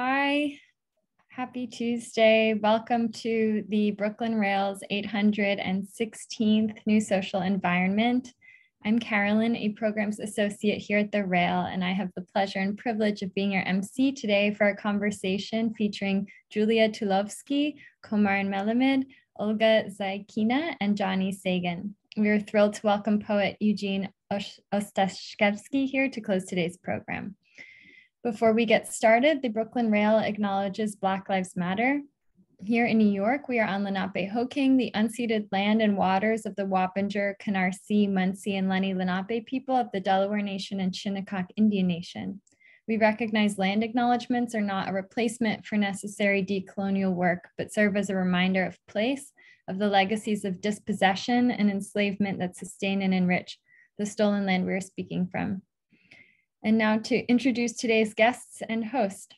Hi, happy Tuesday. Welcome to the Brooklyn Rails 816th New Social Environment. I'm Carolyn, a programs associate here at the Rail, and I have the pleasure and privilege of being your MC today for a conversation featuring Julia Tulovsky, Komar Melamid, Olga Zaikina, and Johnny Sagan. We are thrilled to welcome poet Eugene Ostashevsky here to close today's program. Before we get started, the Brooklyn Rail acknowledges Black Lives Matter. Here in New York, we are on Lenapehoking, the unceded land and waters of the Wappinger, Canarsie, Munsee, and Lenni Lenape people of the Delaware Nation and Shinnecock Indian Nation. We recognize land acknowledgements are not a replacement for necessary decolonial work, but serve as a reminder of place, of the legacies of dispossession and enslavement that sustain and enrich the stolen land we are speaking from. And now to introduce today's guests and host.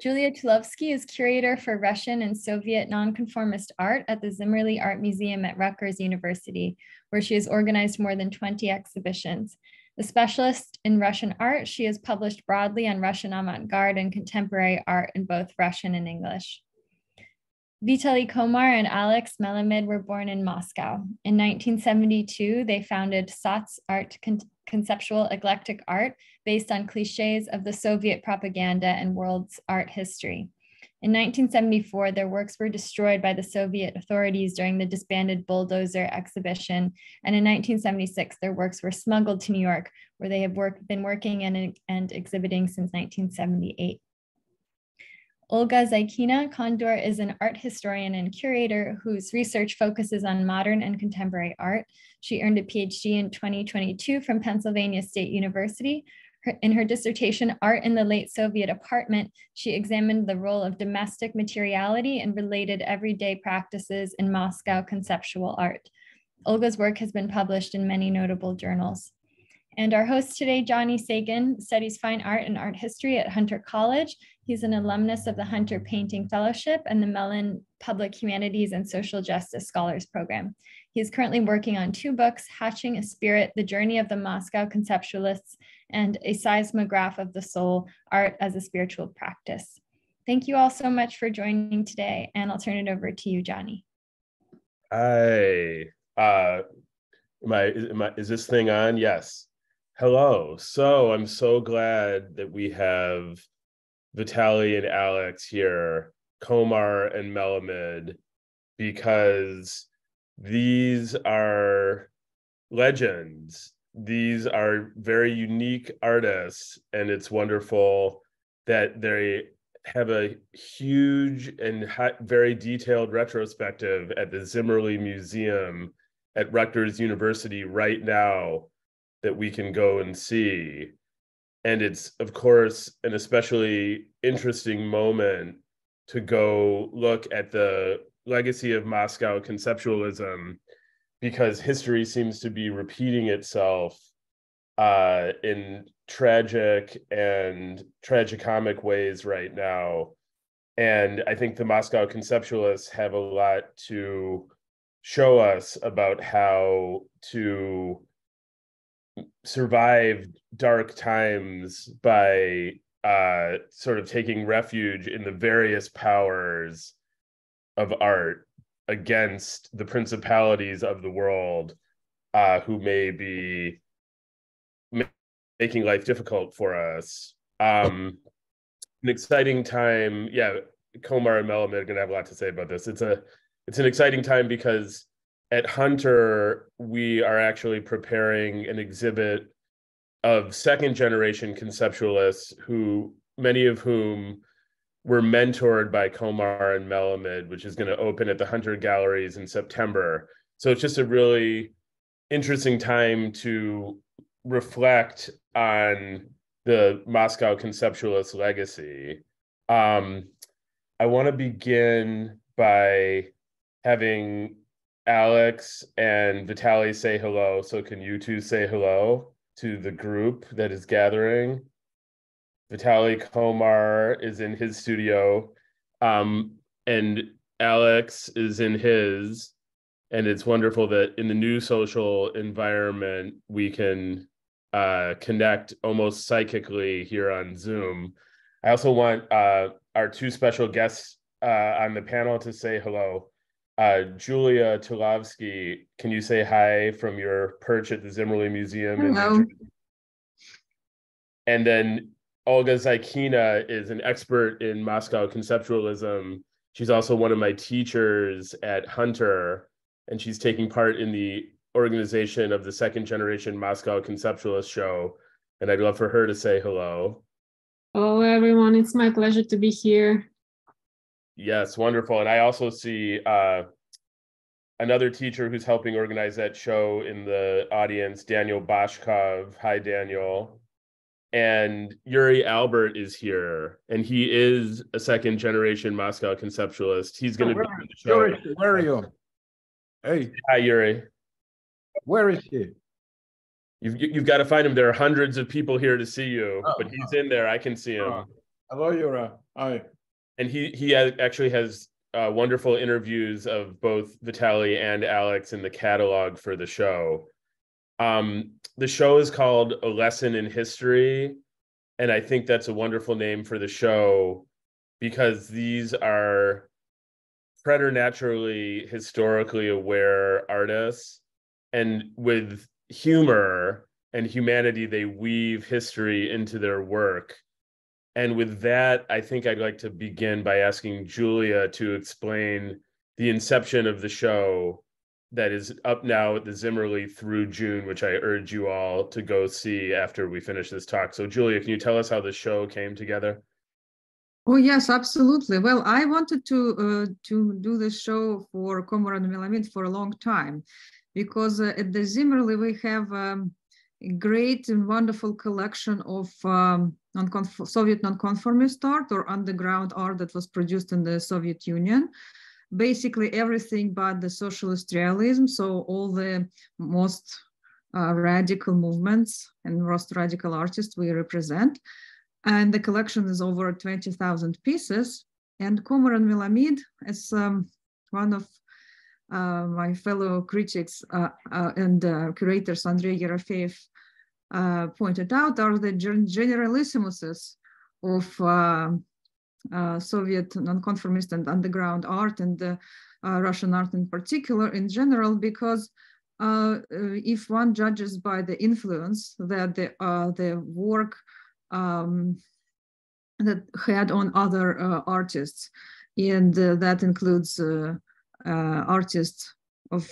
Julia Tulovsky is curator for Russian and Soviet nonconformist art at the Zimmerli Art Museum at Rutgers University, where she has organized more than 20 exhibitions. A specialist in Russian art, she has published broadly on Russian avant-garde and contemporary art in both Russian and English. Vitaly Komar and Alex Melamid were born in Moscow. In 1972, they founded SOTS Art Conceptual Eclectic Art based on cliches of the Soviet propaganda and world's art history. In 1974, their works were destroyed by the Soviet authorities during the disbanded Bulldozer exhibition. And in 1976, their works were smuggled to New York, where they have work, been working and, and exhibiting since 1978. Olga Zaikina-Kondur is an art historian and curator whose research focuses on modern and contemporary art. She earned a PhD in 2022 from Pennsylvania State University. In her dissertation, Art in the Late Soviet Apartment, she examined the role of domestic materiality and related everyday practices in Moscow conceptual art. Olga's work has been published in many notable journals. And our host today, Johnny Sagan, studies fine art and art history at Hunter College. He's an alumnus of the Hunter Painting Fellowship and the Mellon Public Humanities and Social Justice Scholars Program. He is currently working on two books, Hatching a Spirit, The Journey of the Moscow Conceptualists, and A Seismograph of the Soul, Art as a Spiritual Practice. Thank you all so much for joining today, and I'll turn it over to you, Johnny. Hi. Uh, am I, am I, is this thing on? Yes. Hello. So I'm so glad that we have Vitaly and Alex here, Komar and Melamid, because these are legends. These are very unique artists, and it's wonderful that they have a huge and very detailed retrospective at the Zimmerli Museum at Rutgers University right now that we can go and see. And it's, of course, an especially interesting moment to go look at the legacy of Moscow conceptualism because history seems to be repeating itself uh, in tragic and tragicomic ways right now. And I think the Moscow conceptualists have a lot to show us about how to survived dark times by uh, sort of taking refuge in the various powers of art against the principalities of the world uh, who may be ma- making life difficult for us. Um, an exciting time. Yeah, Komar and Melamid are going to have a lot to say about this. It's a it's an exciting time because at Hunter, we are actually preparing an exhibit of second generation conceptualists who many of whom were mentored by Komar and Melamid, which is going to open at the Hunter Galleries in September. So it's just a really interesting time to reflect on the Moscow conceptualist legacy. Um, I want to begin by having Alex and Vitaly say hello. So can you two say hello to the group that is gathering? Vitaly Komar is in his studio, um, and Alex is in his. And it's wonderful that in the new social environment, we can uh, connect almost psychically here on Zoom. I also want uh, our two special guests uh, on the panel to say hello. Uh, Julia Tulovsky, can you say hi from your perch at the Zimmerli Museum? Hello. And then Olga Zaikina is an expert in Moscow conceptualism. She's also one of my teachers at Hunter, and she's taking part in the organization of the second generation Moscow Conceptualist Show. And I'd love for her to say hello. Hello, everyone. It's my pleasure to be here. Yes, wonderful. And I also see uh, another teacher who's helping organize that show in the audience, Daniel Bashkov. Hi, Daniel. And Yuri Albert is here, and he is a second generation Moscow conceptualist. He's going to be on the show. Yuri, where are you? Hey, Hi, Yuri. where is he? You've, you've got to find him. There are hundreds of people here to see you, Oh, but he's in there. I can see him. Oh, hello, Yura. Hi. And he he actually has uh, wonderful interviews of both Vitaly and Alex in the catalog for the show. Um, the show is called A Lesson in History, and I think that's a wonderful name for the show because these are preternaturally historically aware artists, and with humor and humanity, they weave history into their work. And with that, I think I'd like to begin by asking Julia to explain the inception of the show that is up now at the Zimmerli through June, which I urge you all to go see after we finish this talk. So, Julia, can you tell us how the show came together? Oh yes, absolutely. Well, I wanted to uh, to do the show for Komar and Melamid for a long time, because uh, at the Zimmerli we have um, a great and wonderful collection of um, non-conf- Soviet nonconformist art or underground art that was produced in the Soviet Union. Basically everything but the socialist realism. So all the most uh, radical movements and most radical artists we represent and the collection is over 20,000 pieces. And Komar and Melamid, as um, one of uh, my fellow critics uh, uh, and uh, curators, Andrei Yerofeev, uh, pointed out, are the gen- generalissimuses of uh, Soviet nonconformist and underground art and Russian art in particular in general, because if one judges by the influence that the, the work um, that had on other uh, artists, and uh, that includes uh, artists of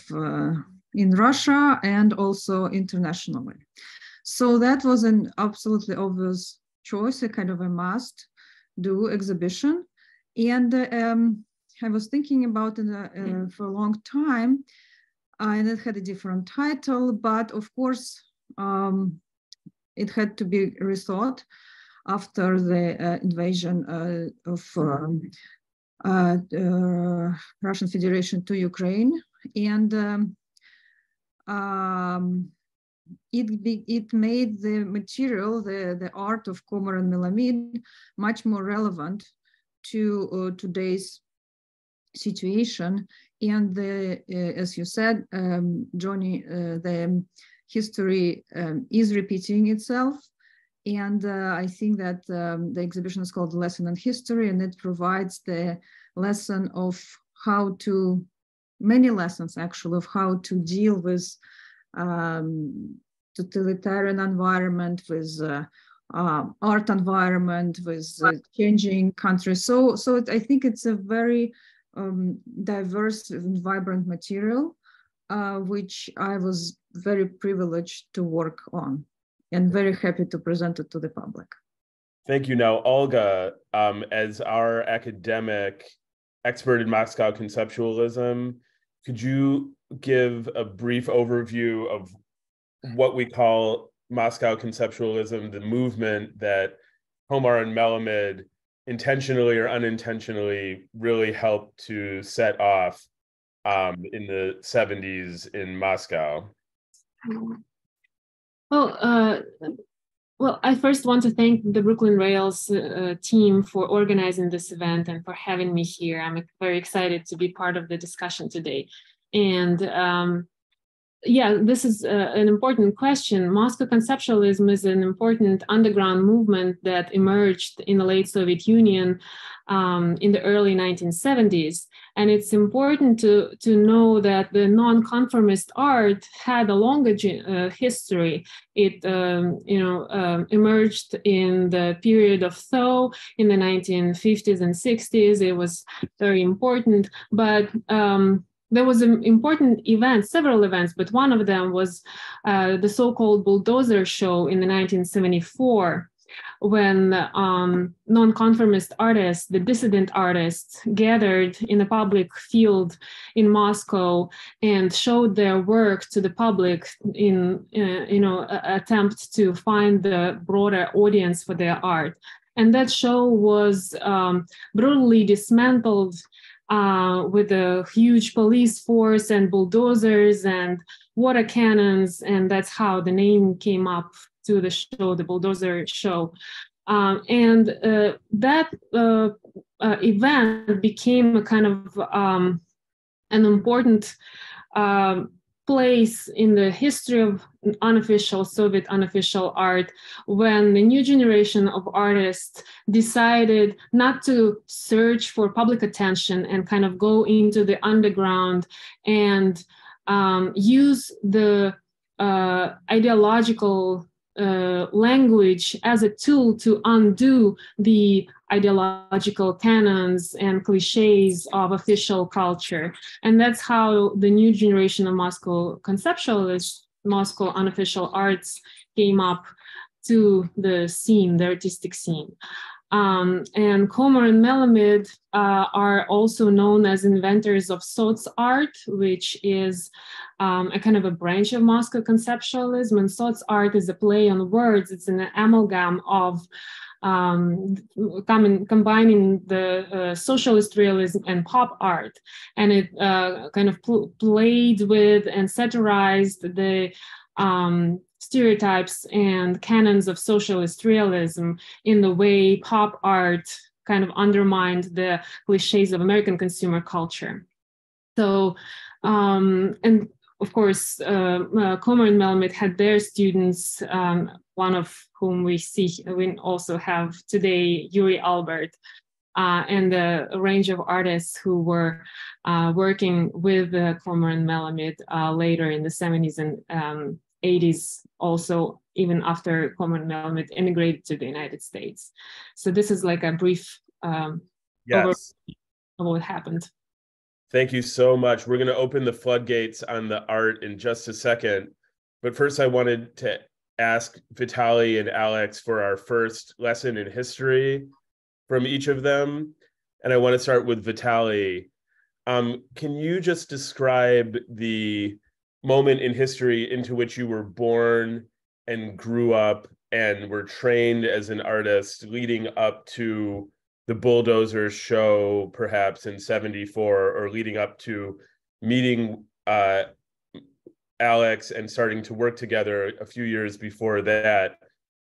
in Russia and also internationally. So that was an absolutely obvious choice, a kind of a must do exhibition. And um, I was thinking about it uh, for a long time, uh, and it had a different title, but of course, um, it had to be rethought after the uh, invasion uh, of um, Russian Federation to Ukraine. And um, um, it, be, it made the material, the, the art of Komar and Melamid much more relevant to today's situation. And the, as you said, um, Johnny, the history um, is repeating itself. And uh, I think that um, the exhibition is called Lesson in History, and it provides the lesson of how to, many lessons actually, of how to deal with um, totalitarian environment, with uh, uh, art environment, with uh, changing countries. So, so it, I think it's a very um, diverse and vibrant material, uh, which I was very privileged to work on and very happy to present it to the public. Thank you. Now, Olga, um, as our academic expert in Moscow conceptualism, could you give a brief overview of what we call Moscow conceptualism, the movement that Komar and Melamid intentionally or unintentionally really helped to set off um, in the 70s in Moscow? Well, uh, well, I first want to thank the Brooklyn Rails uh, team for organizing this event and for having me here. I'm very excited to be part of the discussion today. And um, yeah, this is uh, an important question. Moscow conceptualism is an important underground movement that emerged in the late Soviet Union um, in the early 1970s. And it's important to, to know that the non-conformist art had a longer uh, history. It um, you know, um, emerged in the period of Thaw in the 1950s and 60s. It was very important, but um, there was an important event, several events, but one of them was uh, the so-called bulldozer show in the 1974 when um, nonconformist artists, the dissident artists, gathered in a public field in Moscow and showed their work to the public in, uh, you know, attempt to find the broader audience for their art. And that show was um, brutally dismantled uh, with a huge police force and bulldozers and water cannons. And that's how the name came up to the show, the bulldozer show. Um, and uh, that uh, uh event became a kind of um, an important um, place in the history of unofficial Soviet unofficial art when the new generation of artists decided not to search for public attention and kind of go into the underground and um, use the uh, ideological uh, language as a tool to undo the ideological canons and cliches of official culture. And that's how the new generation of Moscow conceptualists, Moscow unofficial arts came up to the scene, the artistic scene. Um, and Komar and Melamid uh, are also known as inventors of Sots art, which is um, a kind of a branch of Moscow conceptualism. And Sots art is a play on words. It's an amalgam of um, combining the uh, socialist realism and pop art. And it uh, kind of pl played with and satirized the um, stereotypes and canons of socialist realism in the way pop art kind of undermined the cliches of American consumer culture. So, um, and of course, uh, uh, Komar and Melamid had their students, um, one of whom we see, we also have today, Yuri Albert, uh, and a range of artists who were uh, working with uh, Komar and Melamid uh, later in the 70s and um, 80s also even after Komar and immigrated to the United States. So this is like a brief um, yes. of what happened. Thank you so much. We're going to open the floodgates on the art in just a second. But first, I wanted to ask Vitaly and Alex for our first lesson in history from each of them. And I want to start with Vitaly. Um, can you just describe the moment in history into which you were born and grew up and were trained as an artist leading up to the bulldozer show perhaps in 74 or leading up to meeting uh, alex and starting to work together a few years before that.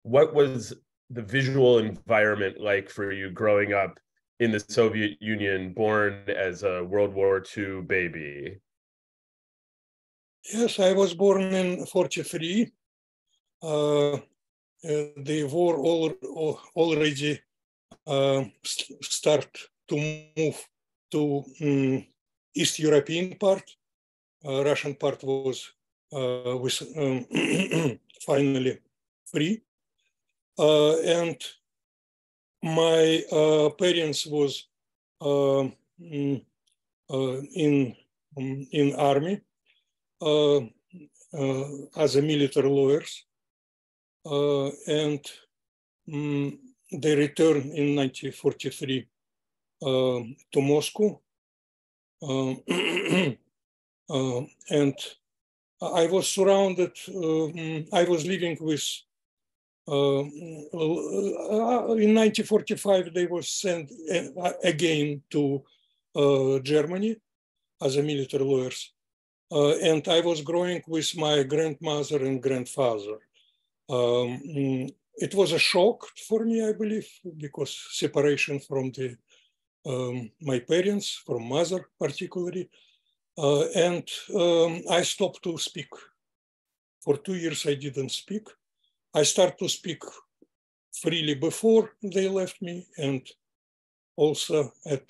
What was the visual environment like for you growing up in the soviet union born as a world war ii baby Yes, I was born in 43. Uh, uh, the war all, already uh, start to move to um, East European part. Uh, Russian part was uh, was um, finally free, uh, and my parents was um, in um, in army uh, uh, as a military lawyers. Uh, and um, they returned in 1943 to Moscow. and I was surrounded, um, I was living with uh, in 1945, they were sent again to uh, Germany as a military lawyers. Uh, and I was growing with my grandmother and grandfather. Um, mm, it was a shock for me, I believe, because separation from the um, my parents, from mother particularly. Uh, and um, I stopped to speak. For two years, I didn't speak. I started to speak freely before they left me and also at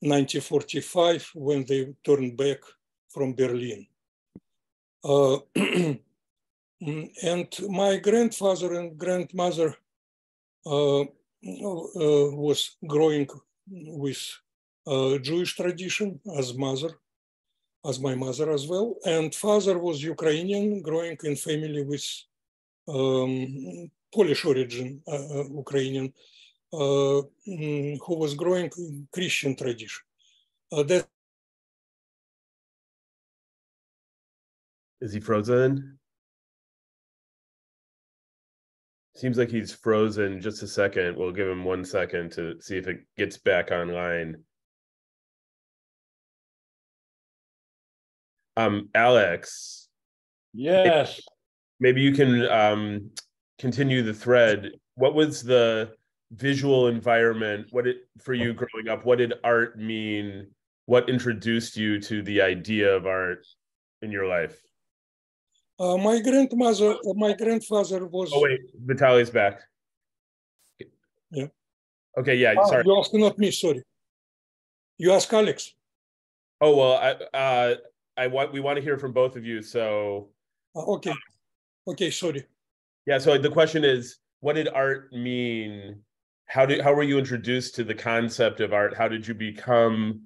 1945 when they turned back from Berlin. Uh, and my grandfather and grandmother uh, uh, was growing with uh, Jewish tradition as mother, as my mother as well. And father was Ukrainian, growing in family with um, Polish origin, uh, Ukrainian, mm, who was growing in Christian tradition. Uh, that Is he frozen? Seems like he's frozen. Just a second. We'll give him one second to see if it gets back online. Um, Alex. Yes. Maybe you can um, continue the thread. What was the visual environment? What it for you growing up? What did art mean? What introduced you to the idea of art in your life? Uh, my grandmother, uh, my grandfather was. Oh wait, Vitaly's back. Yeah. Okay. Yeah. Oh, sorry. You ask not me. Sorry. You ask Alex. Oh well, I uh, I want we want to hear from both of you. So. Uh, okay. Okay. Sorry. Yeah. So the question is, what did art mean? How did how were you introduced to the concept of art? How did you become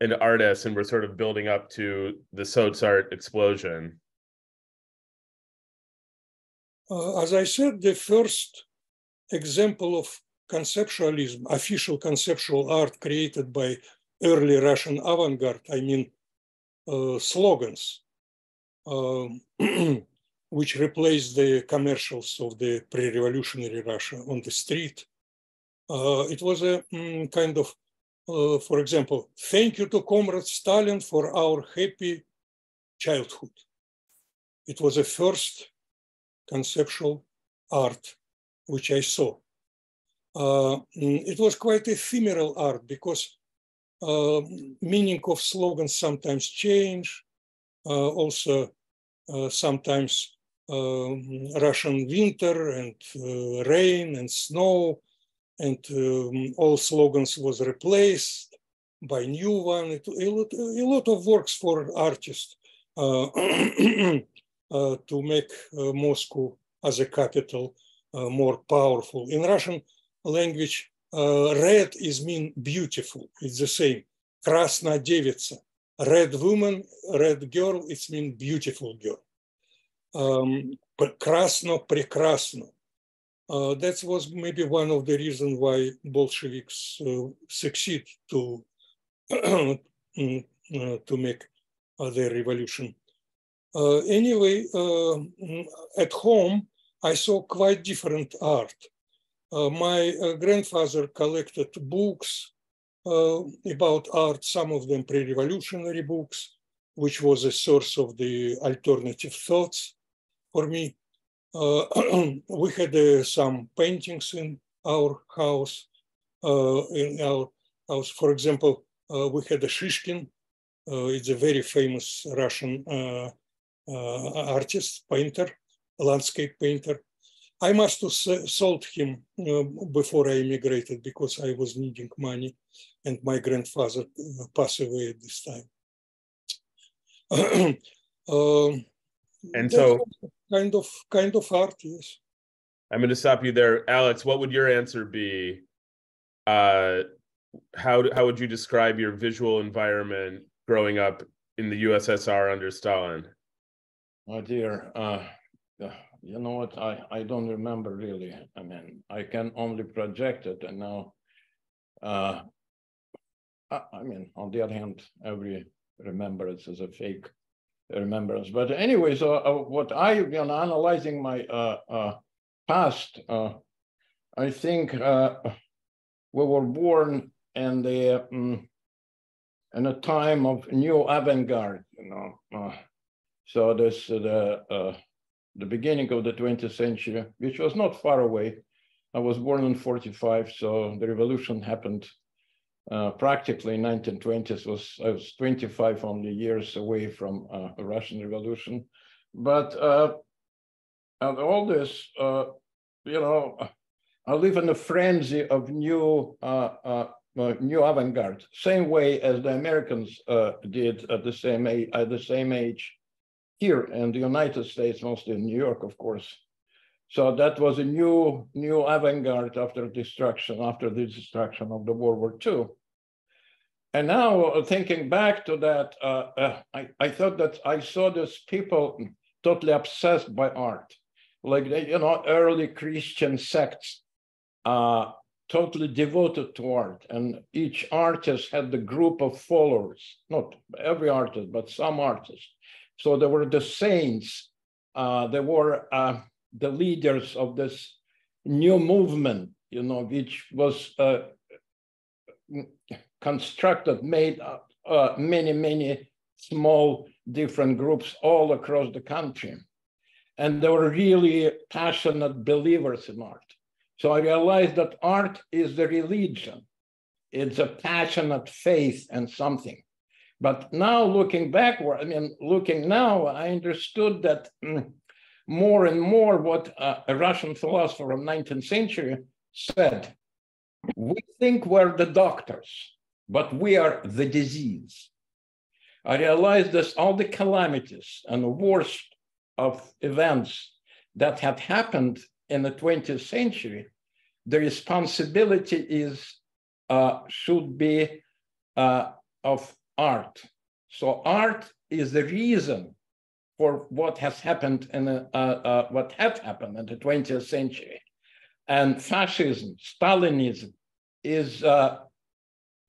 an artist? And we're sort of building up to the Sots art explosion. Uh, as I said, the first example of conceptualism, official conceptual art created by early Russian avant-garde, I mean uh, slogans, um, which replaced the commercials of the pre-revolutionary Russia on the street. Uh, it was a mm, kind of, uh, for example, thank you to Comrade Stalin for our happy childhood. It was a first conceptual art which I saw. Uh, mm, it was quite ephemeral art because uh, meaning of slogans sometimes change. Uh, also, uh, sometimes um, Russian winter and uh, rain and snow and um, all slogans was replaced by new one. It, a, lot, a lot of works for artists uh, to make uh, Moscow as a capital uh, more powerful. In Russian language, red is mean beautiful. It's the same. Krasna девица. Red woman, red girl, it's mean beautiful girl. Um, красно, прекрасно. Uh, that was maybe one of the reasons why Bolsheviks uh, succeed to mm, uh, to make their revolution uh, anyway, uh, at home, I saw quite different art. Uh, my grandfather collected books about art, some of them pre-revolutionary books, which was a source of the alternative thoughts for me. Uh, we had uh, some paintings in our house. Uh, in our house, for example, we had a Shishkin. it's a very famous Russian uh, artist, painter, landscape painter. I must have sold him uh, before I immigrated because I was needing money and my grandfather uh, passed away at this time. um, and so kind of kind of art, yes. I'm going to stop you there, Alex. What would your answer be? Uh, how how would you describe your visual environment growing up in the USSR under Stalin? Oh dear, uh, you know what? I, I don't remember really. I mean, I can only project it, and now, uh, I, I mean, on the other hand, every remembrance is a fake remembrance. But anyway, so uh, what I, you know, analyzing my uh, uh, past, uh, I think we were born in the um, in a time of new avant-garde, you know. So this uh, the uh, the beginning of the 20th century, which was not far away. I was born in 45, so the revolution happened uh, practically 1920s was I was 25 only years away from uh, the Russian Revolution, but uh, all this, uh, you know, I live in a frenzy of new uh, new avant-garde, same way as the Americans did at the same age, at the same age here in the United States, mostly in New York, of course. So that was a new, new avant-garde after destruction, after the destruction of the World War II. And now uh, thinking back to that, uh, uh, I, I thought that I saw these people totally obsessed by art, like, you know, early Christian sects, uh, totally devoted to art. And each artist had the group of followers, not every artist, but some artists. So there were the saints, uh, there were uh, the leaders of this new movement, you know, which was uh, constructed, made up uh, many, many small different groups all across the country. And they were really passionate believers in art. So I realized that art is the religion. It's a passionate faith and something. But now looking backward, I mean, looking now, I understood that mm, more and more what uh, a Russian philosopher of 19th century said. We think we're the doctors, but we are the disease. I realized that all the calamities and the worst of events that had happened in the 20th century, the responsibility is uh, should be uh, of art. So art is the reason for what has happened in the, uh, uh, what had happened in the 20th century. And fascism, Stalinism is uh,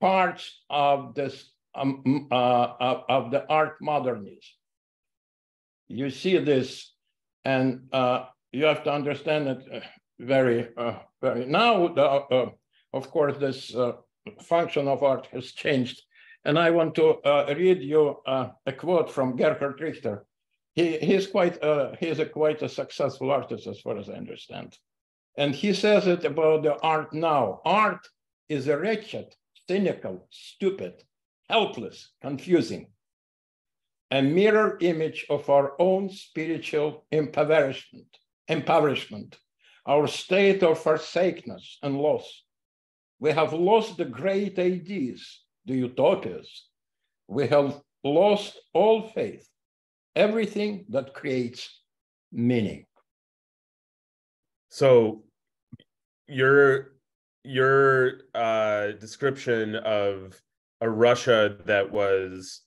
parts of this um, uh, of the art modernism. You see this, and uh, you have to understand it uh, very, very. Now, the, of course, this function of art has changed, and I want to read you a quote from Gerhard Richter he he's quite uh, he's a quite a successful artist as far as I understand. And he says it about the art now. Art is a wretched, cynical, stupid, helpless, confusing, a mirror image of our own spiritual impoverishment, impoverishment, our state of forsakenness and loss. We have lost the great ideas, the utopias. We have lost all faith everything that creates meaning. So your your uh, description of a Russia that was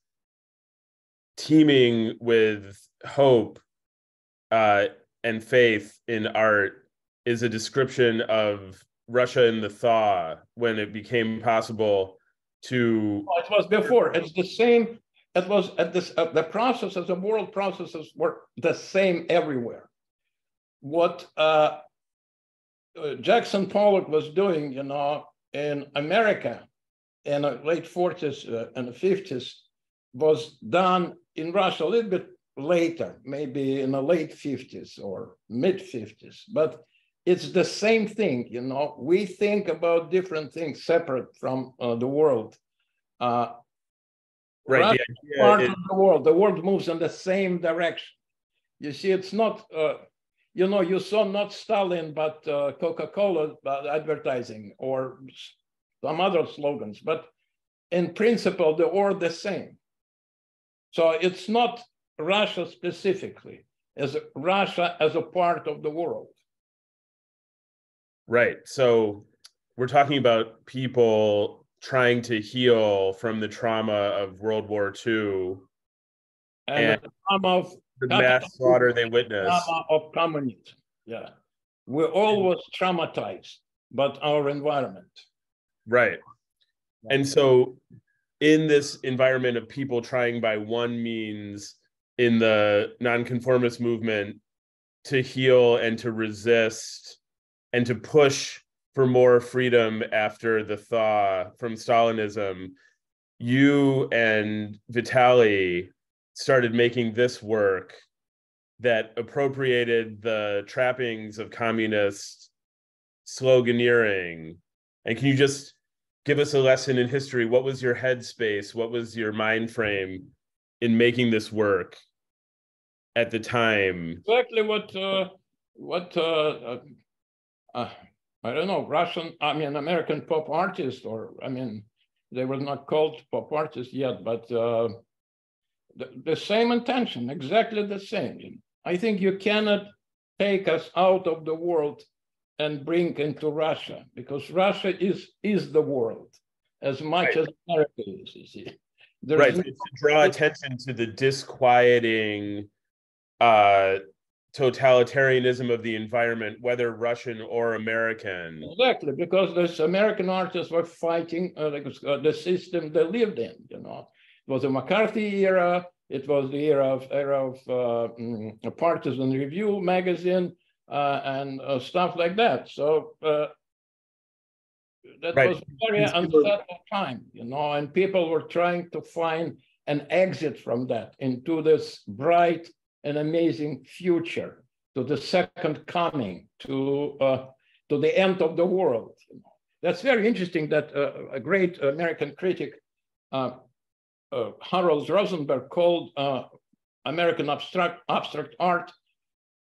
teeming with hope uh, and faith in art is a description of Russia in the thaw when it became possible to. Well, it was before. It's the same it was at this uh, the processes the moral processes were the same everywhere what uh, uh, jackson pollock was doing you know in america in the late 40s uh, and the 50s was done in russia a little bit later maybe in the late 50s or mid 50s but it's the same thing you know we think about different things separate from uh, the world. Uh, right part is... of the world the world moves in the same direction. You see it's not uh, you know you saw not stalin but uh, coca-cola advertising or some other slogans but in principle they are the same. So it's not russia specifically as russia as a part of the world right so we're talking about people trying to heal from the trauma of World War II and, and the trauma of the mass slaughter they witnessed. Trauma of communism. Yeah. We're always traumatized, but our environment. Right. And so in this environment of people trying by one means in the nonconformist movement to heal and to resist and to push for more freedom after the thaw from Stalinism, you and Vitaly started making this work that appropriated the trappings of communist sloganeering. And can you just give us a lesson in history. What was your headspace? What was your mind frame in making this work at the time? Exactly what uh, what uh, uh, I don't know Russian. I mean American pop artists, or I mean they were not called pop artists yet, but uh, the, the same intention, exactly the same. I think you cannot take us out of the world and bring into Russia because Russia is is the world as much right. as America is. You see, There's right. No- to draw attention to the disquieting uh, totalitarianism of the environment, whether Russian or American. Exactly, because those American artists were fighting uh, uh, the system they lived in. You know, it was the McCarthy era. It was the era of era of uh, mm, Partisan Review magazine uh, and uh, stuff like that. So uh, that right. was a very unsettled time, you know, and people were trying to find an exit from that into this bright and amazing future, to the second coming, to uh, to the end of the world. That's very interesting. That uh, a great American critic, uh, Harold Rosenberg, called American abstract abstract art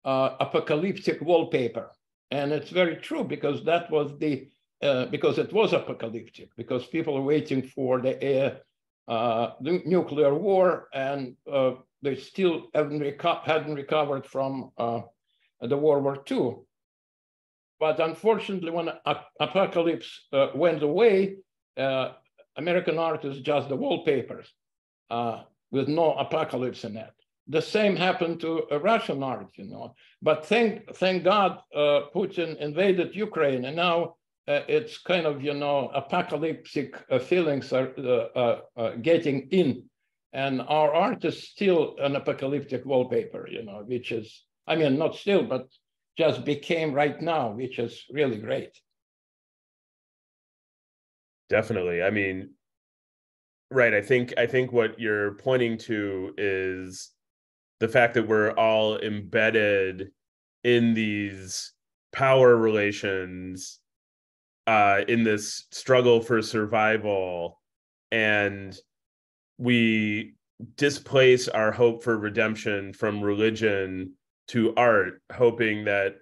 uh, apocalyptic wallpaper. And it's very true because that was the, uh, because it was apocalyptic, because people were waiting for the, uh, the nuclear war and uh, they still haven't, reco hadn't recovered from uh, the World War II. But unfortunately, when apocalypse uh, went away, American art is just the wallpapers with no apocalypse in it. The same happened to Russian art, you know. But thank thank God, uh, Putin invaded Ukraine, and now uh, it's kind of you know apocalyptic uh, feelings are uh, uh, uh, getting in, and our art is still an apocalyptic wallpaper, you know, which is I mean not still, but just became right now, which is really great. Definitely. I mean, right. I think I think what you're pointing to is the fact that we're all embedded in these power relations uh, in this struggle for survival and we displace our hope for redemption from religion to art hoping that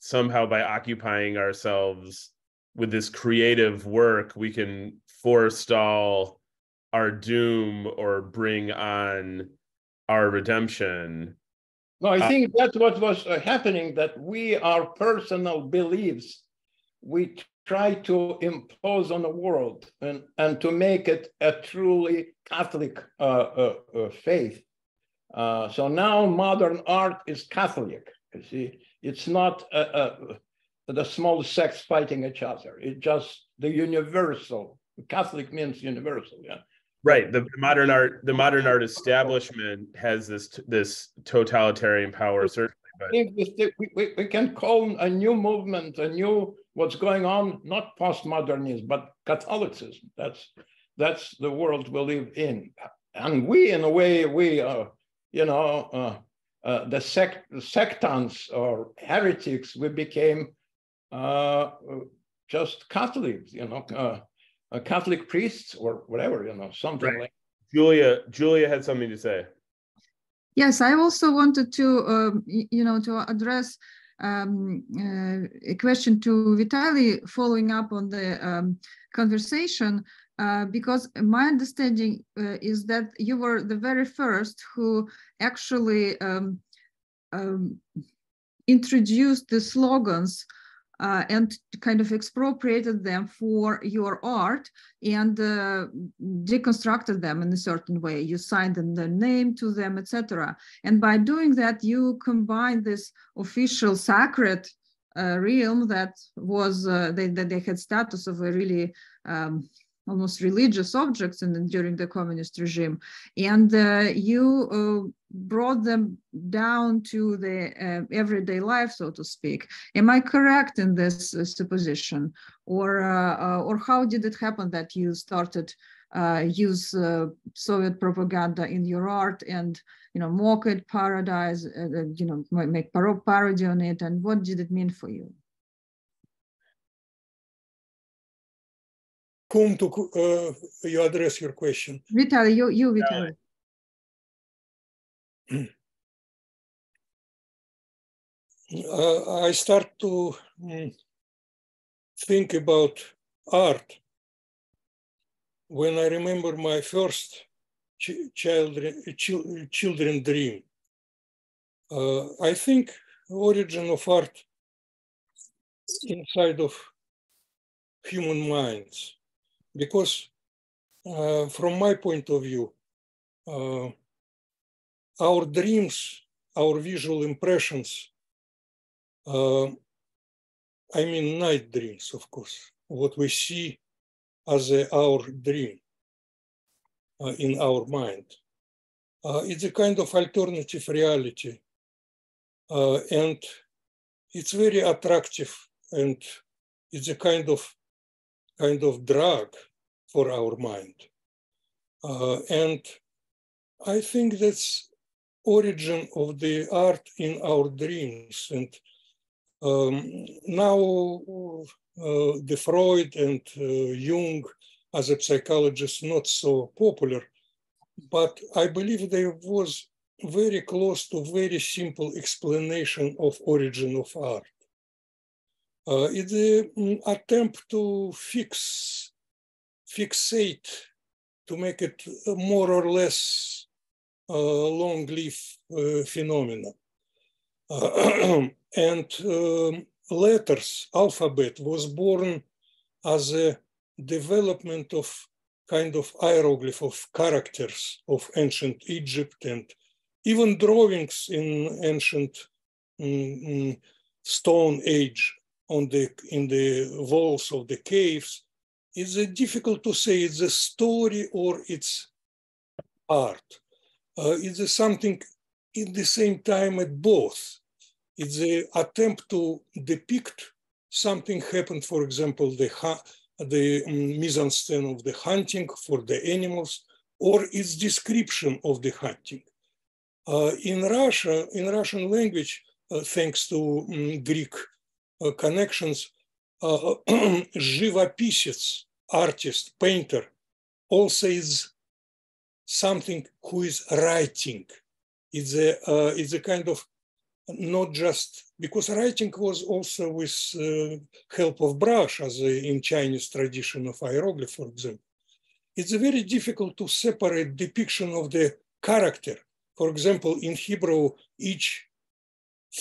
somehow by occupying ourselves with this creative work we can forestall our doom or bring on our redemption. No, I uh, think that's what was uh, happening, that we, our personal beliefs, we try to impose on the world and, and to make it a truly Catholic uh, uh, uh faith. Uh, so now modern art is Catholic. You see, it's not the small sects fighting each other. It's just the universal. Catholic means universal. Yeah right the modern art the modern art establishment has this this totalitarian power certainly but we, we, we can call a new movement a new what's going on not postmodernism but catholicism that's that's the world we live in and we in a way we are, you know uh, uh, the sect the sectants or heretics we became uh, just catholics you know uh, a Catholic priests or whatever, you know, something right. like. Julia, Julia had something to say. Yes, I also wanted to, um, you know, to address um, uh, a question to Vitaly, following up on the um, conversation, uh, because my understanding uh, is that you were the very first who actually um, um, introduced the slogans uh, and kind of expropriated them for your art and uh, deconstructed them in a certain way. You signed the name to them, etc. And by doing that, you combine this official sacred uh, realm that was uh, they, that they had status of a really um, almost religious objects in, during the communist regime. And uh, you uh, brought them down to the uh, everyday life, so to speak. Am I correct in this uh, supposition? Or, uh, uh, or how did it happen that you started use Soviet propaganda in your art and you know, mock it, parodize, you know, make parody on it, and what did it mean for you? Whom to uh, you address your question? Vitaly, you, you Vitaly. Uh, I start to um, think about art when I remember my first ch children, ch children dream. Uh, I think origin of art inside of human minds because uh, from my point of view, uh, our dreams, our visual impressions, uh, I mean night dreams, of course, what we see as a, our dream uh, in our mind. Uh, it's a kind of alternative reality uh, and it's very attractive and it's a kind of kind of drug for our mind. Uh, and I think that's origin of the art in our dreams. And um, now uh, the Freud and uh, Jung as a psychologist not so popular, but I believe there was very close to very simple explanation of origin of art. Uh, it's an attempt to fix, fixate, to make it more or less uh, long-lived uh, phenomena. And um, letters, alphabet was born as a development of kind of hieroglyph of characters of ancient Egypt and even drawings in ancient mm, stone age on the in the walls of the caves is uh, difficult to say it's a story or it's art? Uh, it's something in the same time at both? It's an attempt to depict something happened for example the the um, mise-en-scène of the hunting for the animals or its description of the hunting? Uh, in russia in russian language uh, thanks to um, greek connections, живописец, artist, painter, also is something who is writing. It's a, uh, it's a kind of not just because writing was also with uh, help of brush as a, in Chinese tradition of hieroglyph, for example. It's very difficult to separate depiction of the character. For example, in Hebrew, each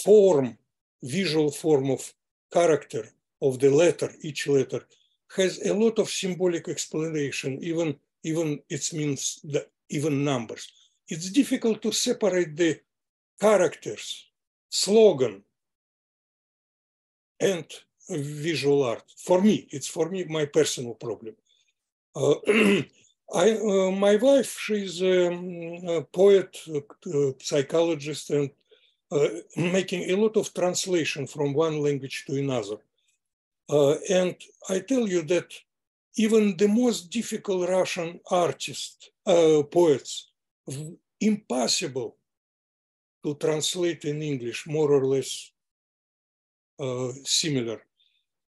form, visual form of character of the letter, each letter, has a lot of symbolic explanation, even, even it means the, even numbers. It's difficult to separate the characters, slogan, and visual art. For me, it's for me my personal problem. Uh, I, uh, my wife, she's um, a poet, a psychologist, and uh, making a lot of translation from one language to another. Uh, and I tell you that even the most difficult Russian artists, uh, poets, impossible to translate in English, more or less uh, similar.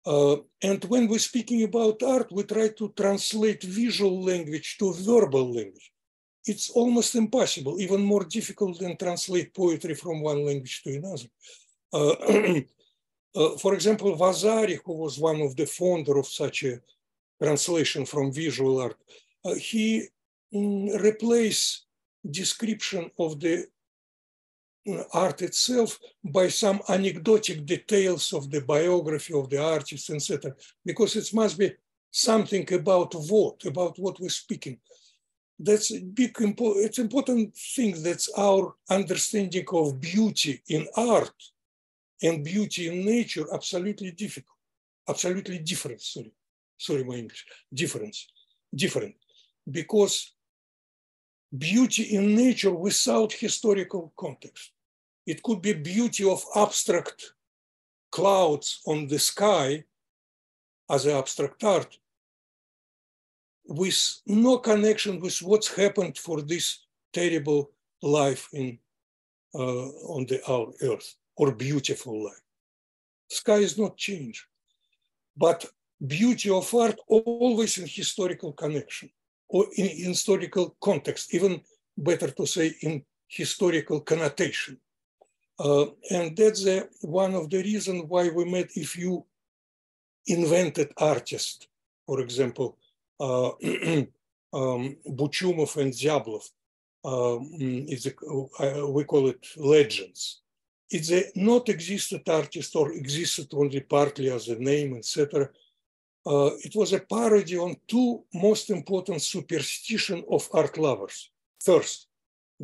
Uh, and when we're speaking about art, we try to translate visual language to verbal language it's almost impossible, even more difficult than translate poetry from one language to another. Uh, uh, for example, Vasari, who was one of the founder of such a translation from visual art, uh, he mm, replaced description of the mm, art itself by some anecdotic details of the biography of the artist, etc. Because it must be something about what, about what we're speaking that's a big it's important thing that's our understanding of beauty in art and beauty in nature absolutely difficult absolutely different sorry sorry my english difference different. Because beauty in nature without historical context. It could be beauty of abstract clouds on the sky as an abstract art with no connection with what's happened for this terrible life in uh, on the our earth or beautiful life. Sky is not changed, but beauty of art always in historical connection or in historical context, even better to say in historical connotation. Uh, and that's uh, one of the reasons why we met if you invented artist, for example, um, Buchumov and Zyablov, is a, we call it legends. It's a not existed artist or existed only partly as a name, etc. Uh, it was a parody on two most important superstition of art lovers. First,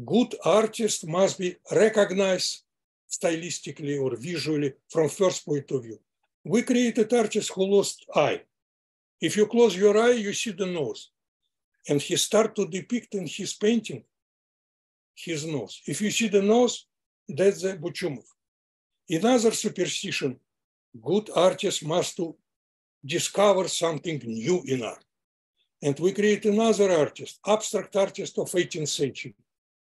good artist must be recognized stylistically or visually from first point of view. We created artists who lost eye. If you close your eye, you see the nose. And he start to depict in his painting his nose. If you see the nose, that's the Buchumov. Another superstition, good artists must to discover something new in art. And we create another artist, abstract artist of 18th century.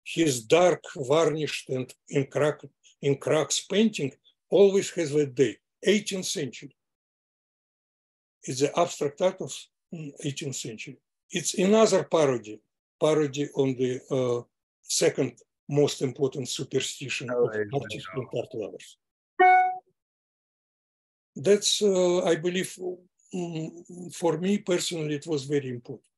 His dark, varnished, and in, crack, in cracks painting always has that date, 18th century. It's the abstract art of 18th mm, century. It's another parody, parody on the uh, second most important superstition oh, of artists and art lovers. That's, uh, I believe, mm, for me personally, it was very important.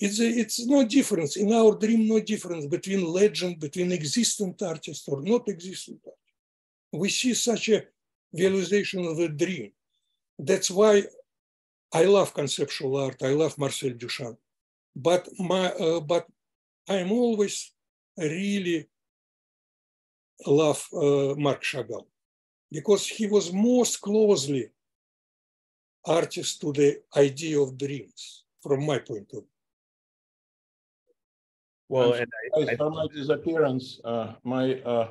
It's, a, it's no difference in our dream, no difference between legend, between existent artist or not existent artist. We see such a realization of the dream. That's why I love conceptual art. I love Marcel Duchamp, but my uh, but I'm always really love uh, Marc Chagall because he was most closely artist to the idea of dreams from my point of view. Well, and I, I, I my disappearance, uh, my uh,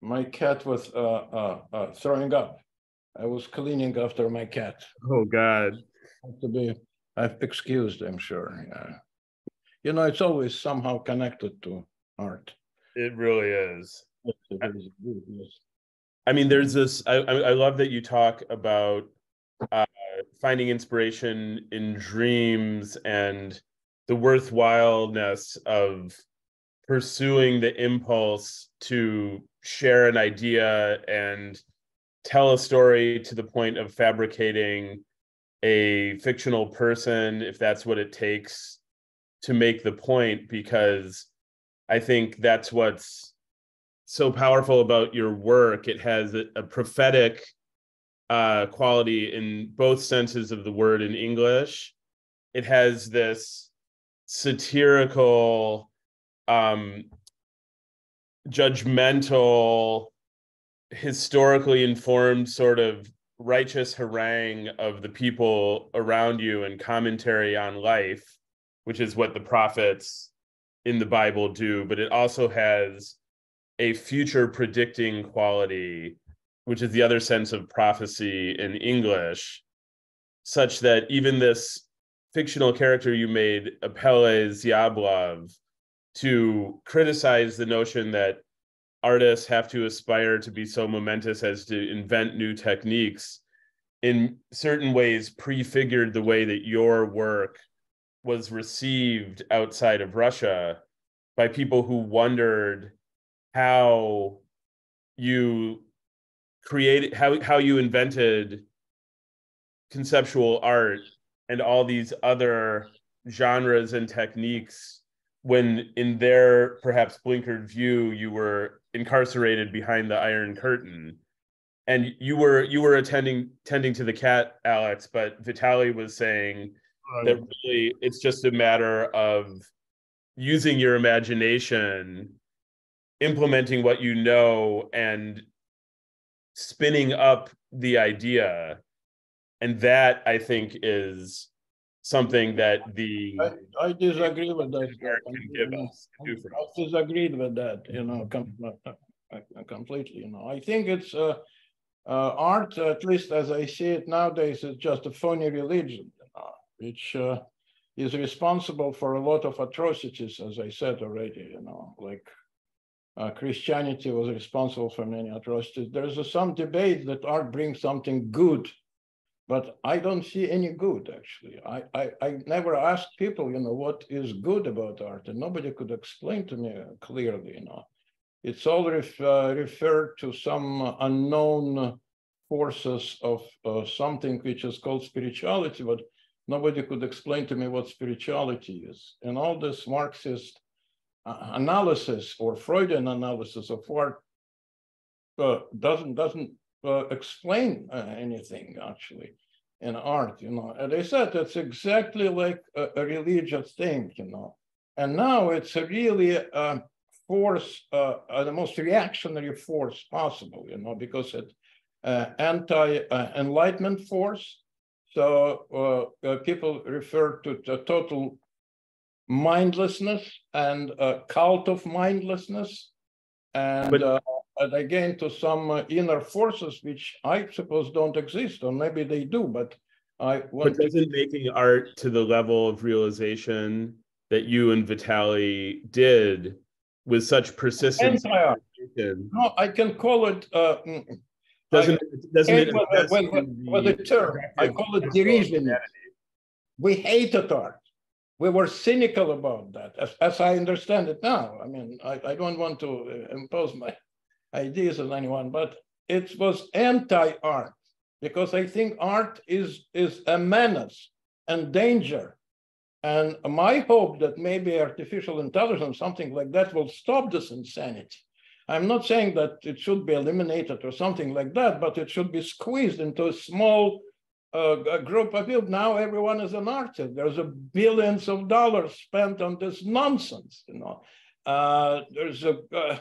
my cat was uh, uh, uh, throwing up. I was cleaning after my cat. Oh God! to be, I've excused. I'm sure. Yeah. You know, it's always somehow connected to art. It really is. I mean, there's this. I I love that you talk about uh, finding inspiration in dreams and the worthwhileness of pursuing the impulse to share an idea and tell a story to the point of fabricating a fictional person if that's what it takes to make the point because I think that's what's so powerful about your work. It has a, prophetic uh, quality in both senses of the word in English. It has this satirical, um, judgmental, historically informed sort of righteous harangue of the people around you and commentary on life, which is what the prophets in the Bible do, but it also has a future predicting quality, which is the other sense of prophecy in English, such that even this fictional character you made, Apelles Zyablov, to criticize the notion that artists have to aspire to be so momentous as to invent new techniques in certain ways prefigured the way that your work was received outside of Russia by people who wondered how you created how how you invented conceptual art and all these other genres and techniques when in their perhaps blinkered view you were incarcerated behind the iron curtain. And you were you were attending tending to the cat alex but Vitaly was saying that really it's just a matter of using your imagination implementing what you know and spinning up the idea. And that i think is something that the I, I disagree with that. Can give us, I disagreed with that, you know, com uh, uh, completely. You know, I think it's uh, uh, art, at least as I see it nowadays, is just a phony religion, you know, which uh, is responsible for a lot of atrocities, as I said already. You know, like uh, Christianity was responsible for many atrocities. There's some debate that art brings something good but I don't see any good actually. I, I, I never asked people, you know, what is good about art, and nobody could explain to me clearly, you know. It's all ref, uh, referred to some unknown forces of uh, something which is called spirituality, but nobody could explain to me what spirituality is. And all this Marxist uh, analysis or Freudian analysis of art uh, doesn't doesn't uh, explain uh, anything actually in art, you know. And I said it's exactly like a, a, religious thing, you know. And now it's a really uh, force, uh, the most reactionary force possible, you know, because it anti-enlightenment force. So people refer to the total mindlessness and a cult of mindlessness and but, uh, and again to some uh, inner forces which I suppose don't exist, or maybe they do, but I want. But doesn't to... making art to the level of realization that you and Vitaly did with such persistence? No, I can call it. Uh, mm, doesn't doesn't it? With, with, with, with the term, I call it derision. We hated art we were cynical about that, as, as I understand it now. I mean, I, I don't want to uh, impose my ideas on anyone, but it was anti-art because I think art is, is a menace and danger. And my hope that maybe artificial intelligence, something like that, will stop this insanity. I'm not saying that it should be eliminated or something like that, but it should be squeezed into a small uh, group of people. Now everyone is an artist. There's a billions of dollars spent on this nonsense. You know, uh, there's a uh,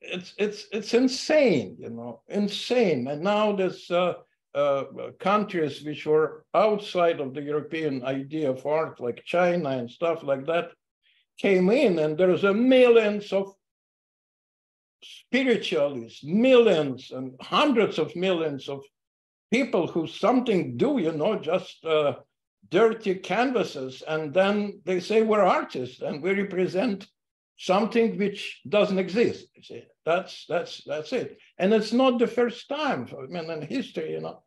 it's it's it's insane, you know, insane. And now there's uh, uh, countries which were outside of the European idea of art, like China and stuff like that, came in, and there's a millions of spiritualists, millions and hundreds of millions of people who something do, you know, just uh, dirty canvases, and then they say we're artists and we represent something which doesn't exist. That's that's that's it. And it's not the first time. I mean, in history, you know,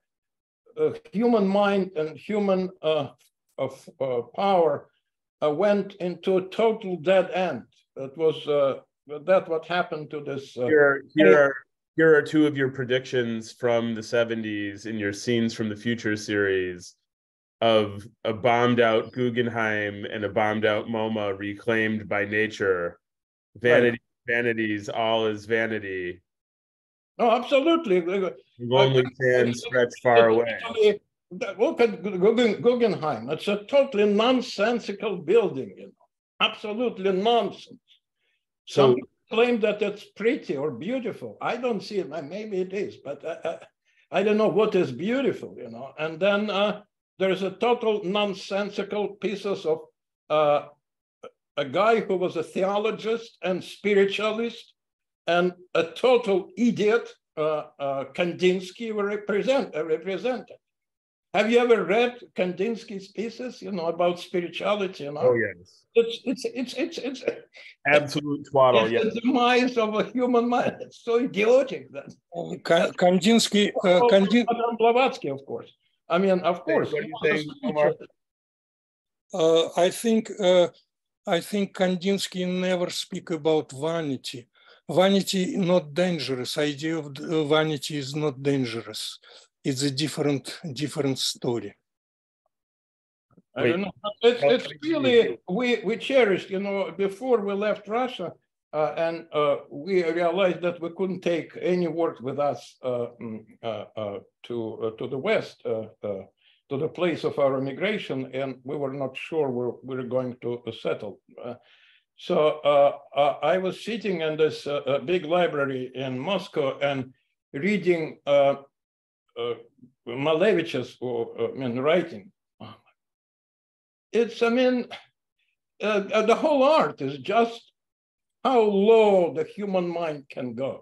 uh, human mind and human uh, of uh, power uh, went into a total dead end. That was uh, that what happened to this. Uh, here, here, here are two of your predictions from the 70s in your scenes from the future series of a bombed out Guggenheim and a bombed out MoMA reclaimed by nature. Vanity, right. vanities, all is vanity. Oh, absolutely. Lonely can stretch far away. Look at Guggenheim. It's a totally nonsensical building, you know. Absolutely nonsense. So, Some claim that it's pretty or beautiful. I don't see it. Maybe it is, but uh, uh, I don't know what is beautiful, you know. And then uh, there's a total nonsensical pieces of uh, a guy who was a theologist and spiritualist and a total idiot, uh, uh, Kandinsky, were represent, represented. Have you ever read Kandinsky's pieces, you know, about spirituality? You know? Oh yes. It's it's it's it's it's absolute twaddle. It's yes. the demise of a human mind. It's so idiotic that. Kandinsky, uh, Kandin... Blavatsky, of course. I mean, of course. What do you think, Omar? Uh, I think uh, I think Kandinsky never speak about vanity. Vanity not dangerous. Idea of vanity is not dangerous it's a different different story. I don't know. It's, it's really we we cherished. You know, before we left Russia, uh, and uh, we realized that we couldn't take any work with us uh, mm, uh, uh to uh, to the west, to the place of our immigration, and we were not sure where we were going to settle. so I was sitting in this big library in Moscow and reading uh, Malevich's or, uh, I mean, writing. It's, I mean, uh, uh, the whole art is just how low the human mind can go.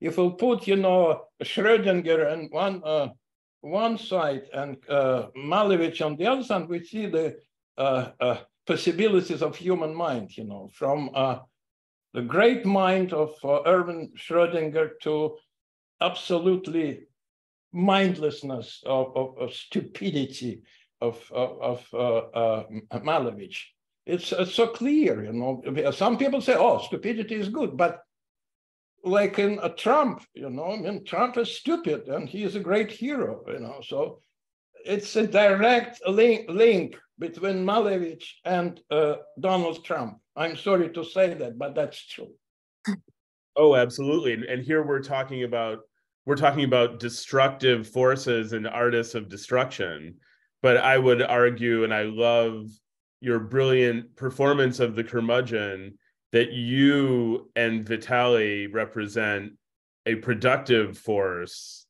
If we put, you know, Schrödinger on one uh, one side and uh, Malevich on the other side, we see the uh, uh, possibilities of human mind, you know, from uh, the great mind of uh, Erwin Schrödinger to absolutely mindlessness, of, of, of stupidity of, of, of uh, uh, Malevich. It's, it's so clear, you know. Some people say, oh, stupidity is good, but like in a Trump, you know, I mean, Trump is stupid and he is a great hero, you know. So it's a direct link, link between Malevich and uh, Donald Trump. I'm sorry to say that, but that's true. Oh, absolutely. And, and here we're talking about we're talking about destructive forces and artists of destruction. But I would argue, and I love your brilliant performance of the curmudgeon, that you and Vitaly represent a productive force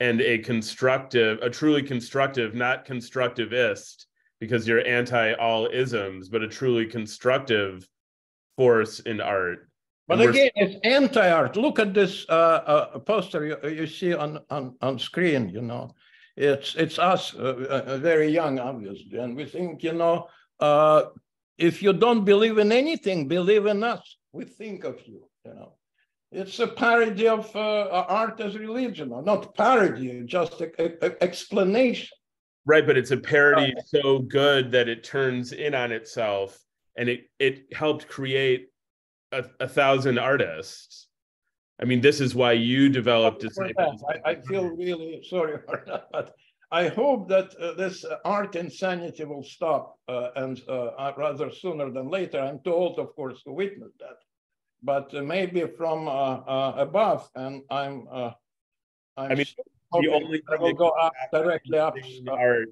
and a constructive, a truly constructive, not constructivist, because you're anti all isms, but a truly constructive force in art. But again, it's anti-art. Look at this uh, uh, poster you, you, see on, on, on screen, you know. It's, it's us, uh, uh very young, obviously, and we think, you know, uh, if you don't believe in anything, believe in us. We think of you, you know. It's a parody of uh, art as religion, or not parody, just a, a, a explanation. Right, but it's a parody so good that it turns in on itself, and it it helped create a, a thousand artists. I mean, this is why you developed. I, I feel really sorry for that, but I hope that uh, this uh, art insanity will stop uh, and uh, uh, rather sooner than later. I'm too old, of course, to witness that, but uh, maybe from above. And I'm, I'm I mean, the only thing will go up directly up. Art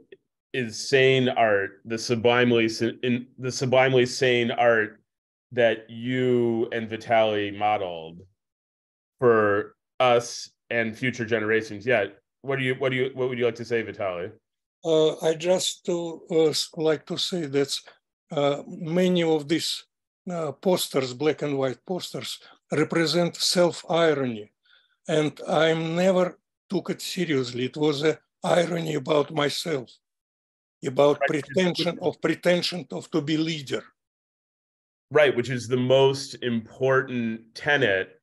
is sane art, the sublimely in the sublimely sane art that you and Vitaly modeled for us and future generations. Yeah, what do you what do you what would you like to say, Vitaly? Uh, I just to, uh, like to say that uh, many of these uh, posters, black and white posters, represent self-irony, and I never took it seriously. It was a irony about myself, about right. pretension of pretension of to be leader. Right, which is the most important tenet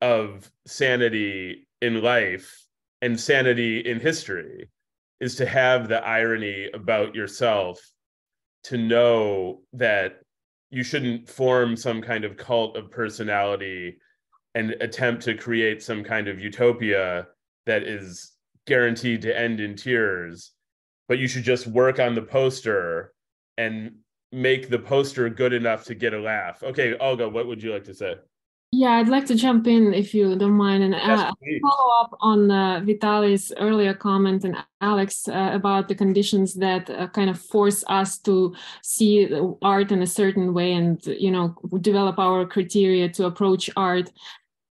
of sanity in life and sanity in history is to have the irony about yourself to know that you shouldn't form some kind of cult of personality and attempt to create some kind of utopia that is guaranteed to end in tears but you should just work on the poster and make the poster good enough to get a laugh. Okay olga what would you like to say yeah, I'd like to jump in if you don't mind and uh, follow up on uh, Vitaly's earlier comment and Alex uh, about the conditions that uh, kind of force us to see art in a certain way and you know develop our criteria to approach art.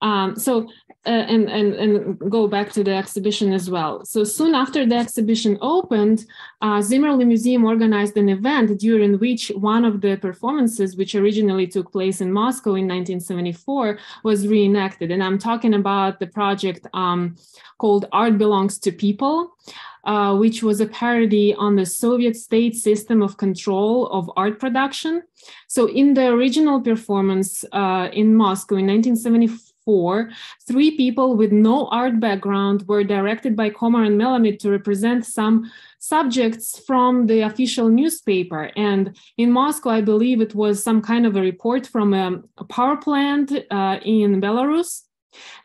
Um, so uh, and, and, and go back to the exhibition as well. So soon after the exhibition opened, uh, Zimmerli Museum organized an event during which one of the performances, which originally took place in Moscow in 1974, was reenacted. And I'm talking about the project um, called Art Belongs to People. Uh, which was a parody on the Soviet state system of control of art production. So, in the original performance uh, in Moscow in 1974, four, three people with no art background were directed by Komar and Melamid to represent some subjects from the official newspaper. And in Moscow, I believe it was some kind of a report from a, a power plant uh, in Belarus.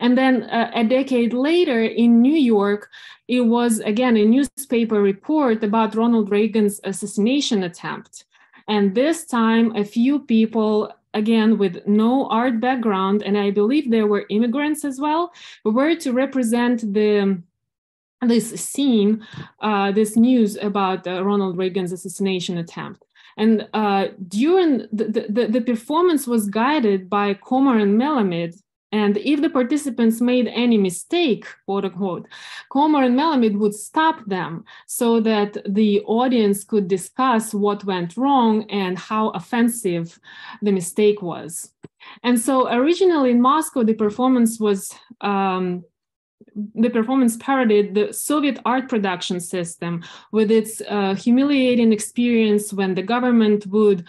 And then uh, a decade later in New York, it was again a newspaper report about Ronald Reagan's assassination attempt. And this time, a few people again with no art background, and I believe there were immigrants as well, were to represent the this scene, uh, this news about uh, Ronald Reagan's assassination attempt. And uh, during the, the, the, performance was guided by Komar and Melamid, and if the participants made any mistake, quote unquote, Komar Komaran Melamed would stop them so that the audience could discuss what went wrong and how offensive the mistake was. And so originally in Moscow, the performance was um, the performance parodied the Soviet art production system with its uh, humiliating experience when the government would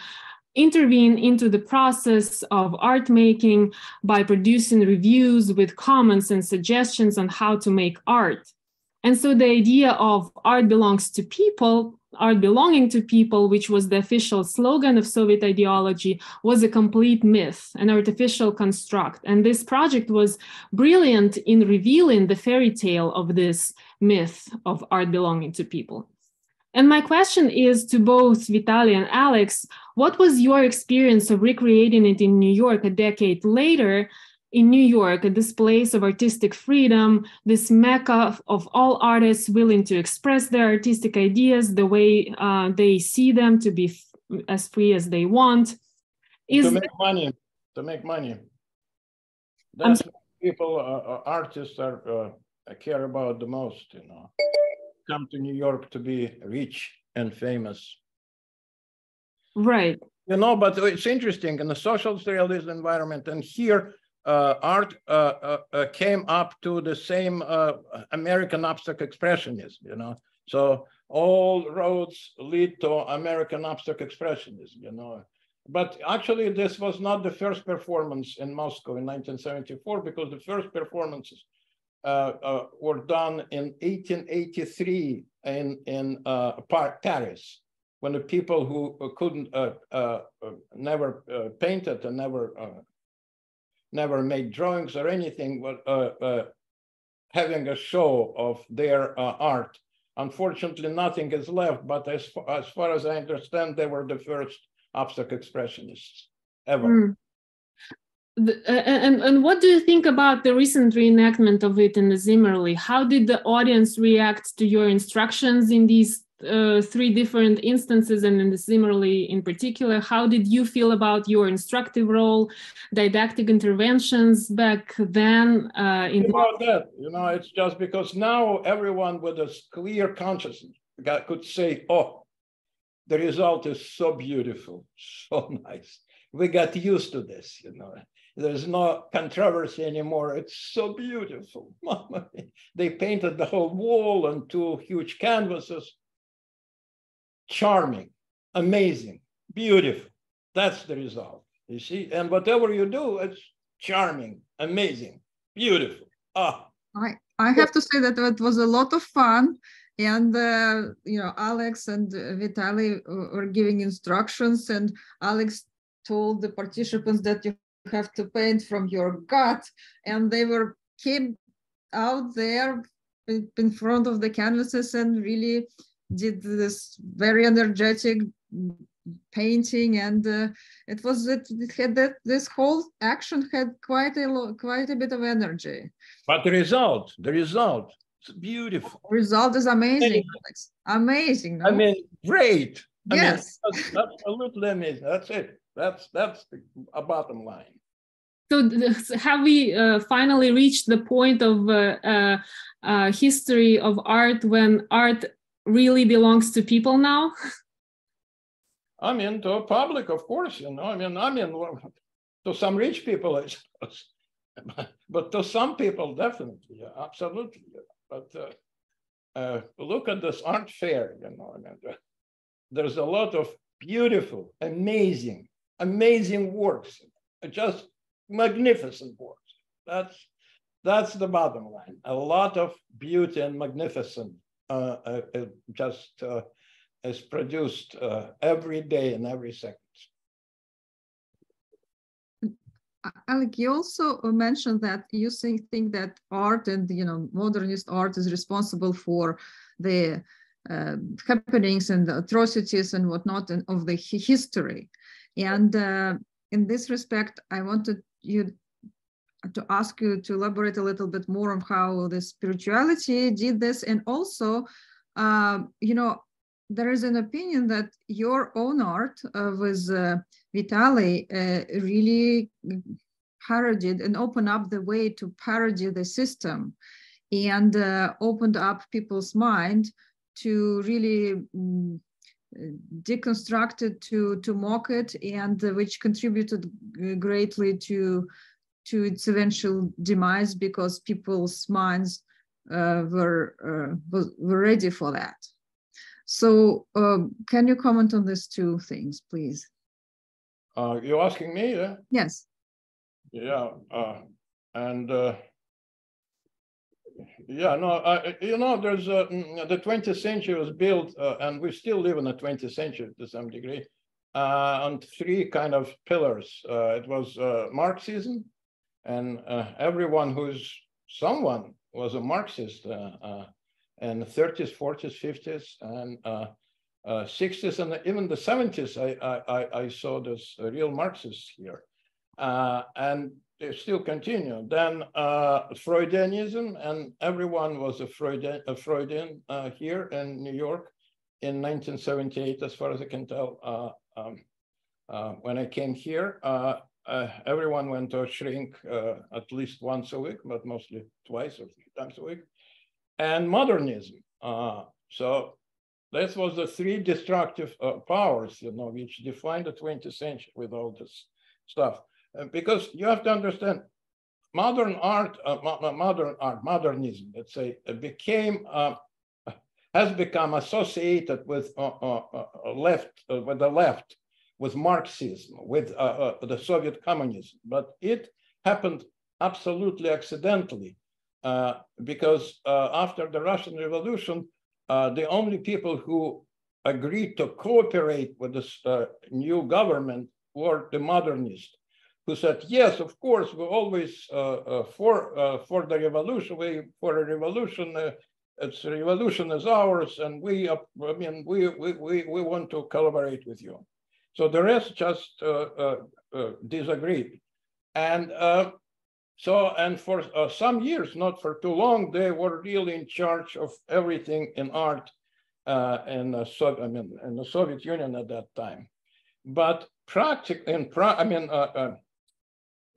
intervene into the process of art making by producing reviews with comments and suggestions on how to make art. And so the idea of art belongs to people, art belonging to people, which was the official slogan of Soviet ideology, was a complete myth, an artificial construct. And this project was brilliant in revealing the fairy tale of this myth of art belonging to people. And my question is to both Vitaly and Alex, what was your experience of recreating it in New York a decade later in New York, at this place of artistic freedom, this mecca of all artists willing to express their artistic ideas the way uh, they see them, to be as free as they want. Is to make money, to make money. That's what people, uh, uh, artists are uh, care about the most, you know. Come to New York to be rich and famous. Right. You know, but it's interesting in the social realist environment, and here uh, art uh, uh, came up to the same American abstract expressionism, you know. So all roads lead to American abstract expressionism, you know. But actually, this was not the first performance in Moscow in 1974 because the first performances uh, uh, were done in 1883 in, in uh, Paris when the people who couldn't, never painted and never never made drawings or anything, but uh, uh, having a show of their uh, art. Unfortunately, nothing is left, but as far, as far as I understand, they were the first abstract expressionists ever. Mm. The, and, and what do you think about the recent reenactment of it in the Zimmerli? How did the audience react to your instructions in these uh, three different instances and in the Zimmerli in particular? How did you feel about your instructive role didactic interventions back then uh, in about that you know it's just because now everyone with a clear consciousness could say oh the result is so beautiful so nice. We got used to this you know there's no controversy anymore. It's so beautiful. they painted the whole wall on two huge canvases charming, amazing, beautiful. That's the result, you see? And whatever you do, it's charming, amazing, beautiful. Ah. I, I have to say that it was a lot of fun. And, uh, you know, Alex and Vitaly were giving instructions and Alex told the participants that you have to paint from your gut. And they were came out there in front of the canvases and really did this very energetic painting. And uh, it was it, it had that this whole action had quite a quite a bit of energy. But the result the result it's beautiful. Result is amazing Alex. amazing no? i mean great. Yes I mean, that's, absolutely amazing that's it. That's that's the a bottom line so have we uh, finally reached the point of uh, uh, uh history of art when art really belongs to people now? I mean, to a public, of course, you know. I mean, I mean, to some rich people, I suppose, but to some people, definitely, yeah, absolutely. But uh, uh, look at this art fair, you know. I mean, there's a lot of beautiful, amazing, amazing works, just magnificent works. That's that's the bottom line. A lot of beauty and magnificent uh, uh, uh, just is produced every day and every second. Alec, you also mentioned that you think, that art and you know modernist art is responsible for the uh, happenings and the atrocities and whatnot of the history. And uh, in this respect, I wanted you to ask you to elaborate a little bit more on how the spirituality did this. And also uh, you know there is an opinion that your own art uh, with uh, Vitaly uh, really parodied and opened up the way to parody the system and uh, opened up people's mind to really um, deconstruct it to to mock it and uh, which contributed greatly to to its eventual demise because people's minds uh, were, uh, were ready for that. So um, can you comment on these two things, please? Uh, you're asking me, yeah? Yes. Yeah, uh, and uh, yeah, no, uh, you know, there's uh, the 20th century was built, uh, and we still live in the 20th century to some degree, uh, on three kind of pillars. Uh, it was uh, Marxism, and everyone who's someone was a Marxist in the 30s, 40s, 50s, and 60s, and even the 70s. I I, I saw this real Marxists here, and they still continue. Then uh, Freudianism, and everyone was a Freudian, a Freudian uh, here in New York in 1978, as far as I can tell. Uh, um, uh, when I came here, uh, uh, everyone went to a shrink at least once a week, but mostly twice or three times a week. And modernism. so this was the three destructive powers, you know, which defined the 20th century with all this stuff. Uh, because you have to understand, modern art, uh, modern art, modernism, let's say, became uh, has become associated with uh, uh, uh left, with the left, with Marxism, with the Soviet communism, but it happened absolutely accidentally because after the Russian Revolution, the only people who agreed to cooperate with this new government were the modernists who said, yes, of course, we're always uh, uh, for, uh, for the revolution, we, for a revolution, uh, it's a revolution is ours, and we, I mean, we, we, we, we want to collaborate with you. So the rest just uh, uh, disagreed. And so, and for some years, not for too long, they were really in charge of everything in art in, the so I mean, in the Soviet Union at that time. But practically, in pra I mean,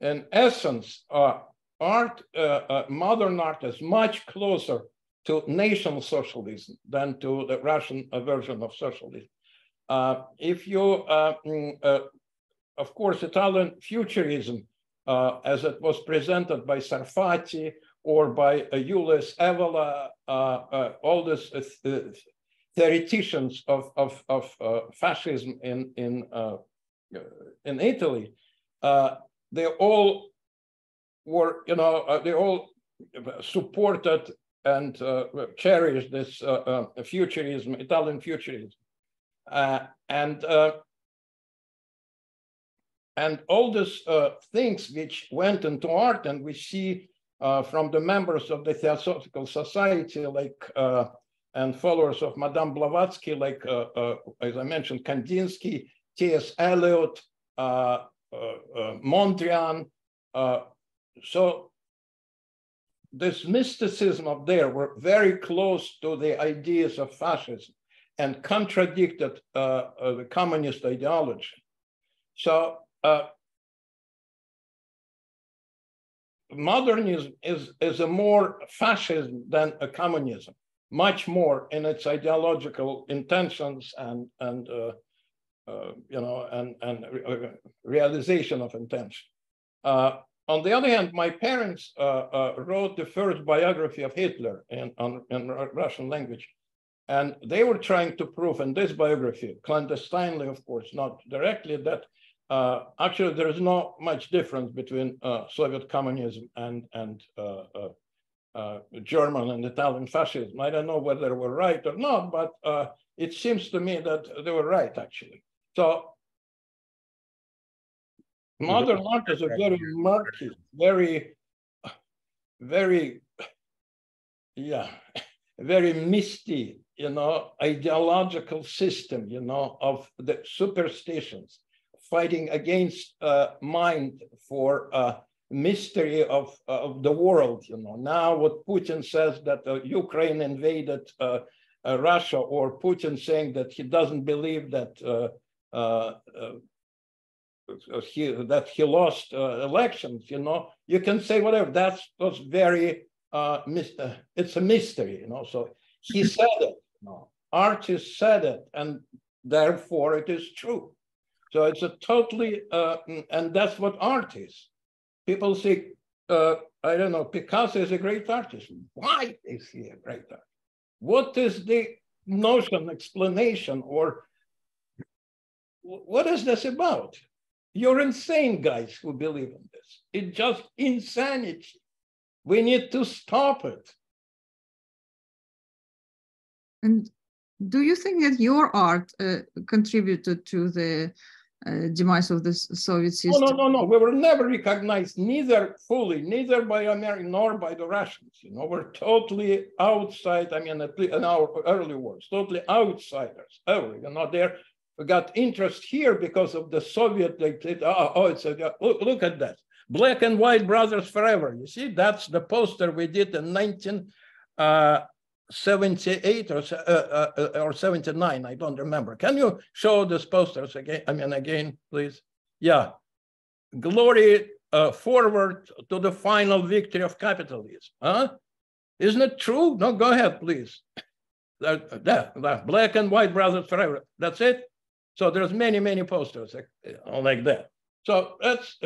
in essence, uh, art, uh, uh, modern art is much closer to national socialism than to the Russian version of socialism. Uh, if you, uh, mm, uh, of course, Italian futurism, as it was presented by Sarfatti or by Julius Evola, all these theoreticians of, of, of fascism in, in, in Italy, they all were, you know, uh, they all supported and uh, cherished this uh, uh futurism, Italian futurism. Uh, and and all these things which went into art and we see from the members of the Theosophical Society, like and followers of Madame Blavatsky, like, as I mentioned, Kandinsky, T.S. Eliot, uh, Uh, uh, Mondrian. Uh, so this mysticism of there were very close to the ideas of fascism and contradicted uh, the communist ideology. So modernism is, is a more fascism than a communism, much more in its ideological intentions and, and uh, uh, you know, and, and uh, realization of intention. Uh, on the other hand, my parents wrote the first biography of Hitler in, on, in Russian language. And they were trying to prove in this biography, clandestinely, of course, not directly, that uh, actually there is not much difference between uh, Soviet communism and, and uh, German and Italian fascism. I don't know whether they were right or not, but it seems to me that they were right, actually. So modern art is a very murky, very, very, yeah, very misty, you know, ideological system, you know, of the superstitions, fighting against uh, mind for uh, mystery of, of the world, you know. Now what Putin says that uh, Ukraine invaded uh, uh, Russia or Putin saying that he doesn't believe that uh, uh, uh, he, that he lost uh, elections, you know, you can say whatever. That's was very it's a mystery, you know. So he said it, you know. Artist said it, and therefore it is true. So it's a totally, uh, and that's what art is. People say, uh, I don't know, Picasso is a great artist. Why is he a great artist? What is the notion, explanation, or what is this about? You're insane, guys who believe in this. It's just insanity. We need to stop it. And do you think that your art uh, contributed to the uh, demise of the Soviet system? No, no, no, no. We were never recognized, neither fully, neither by America nor by the Russians. You know, we're totally outside. I mean, at least in our early wars, totally outsiders. Oh, you know, there we got interest here because of the Soviet. Said, oh, oh it's a look, look at that, black and white brothers forever. You see, that's the poster we did in 19. Uh, 78 or, uh, uh, uh, or 79, I don't remember. Can you show these posters again? I mean, again, please. Yeah. Glory uh, forward to the final victory of capitalism. Huh? Isn't it true? No, go ahead, please. That, that, that, black and white brothers forever. That's it. So there's many, many posters like, uh, that. So that's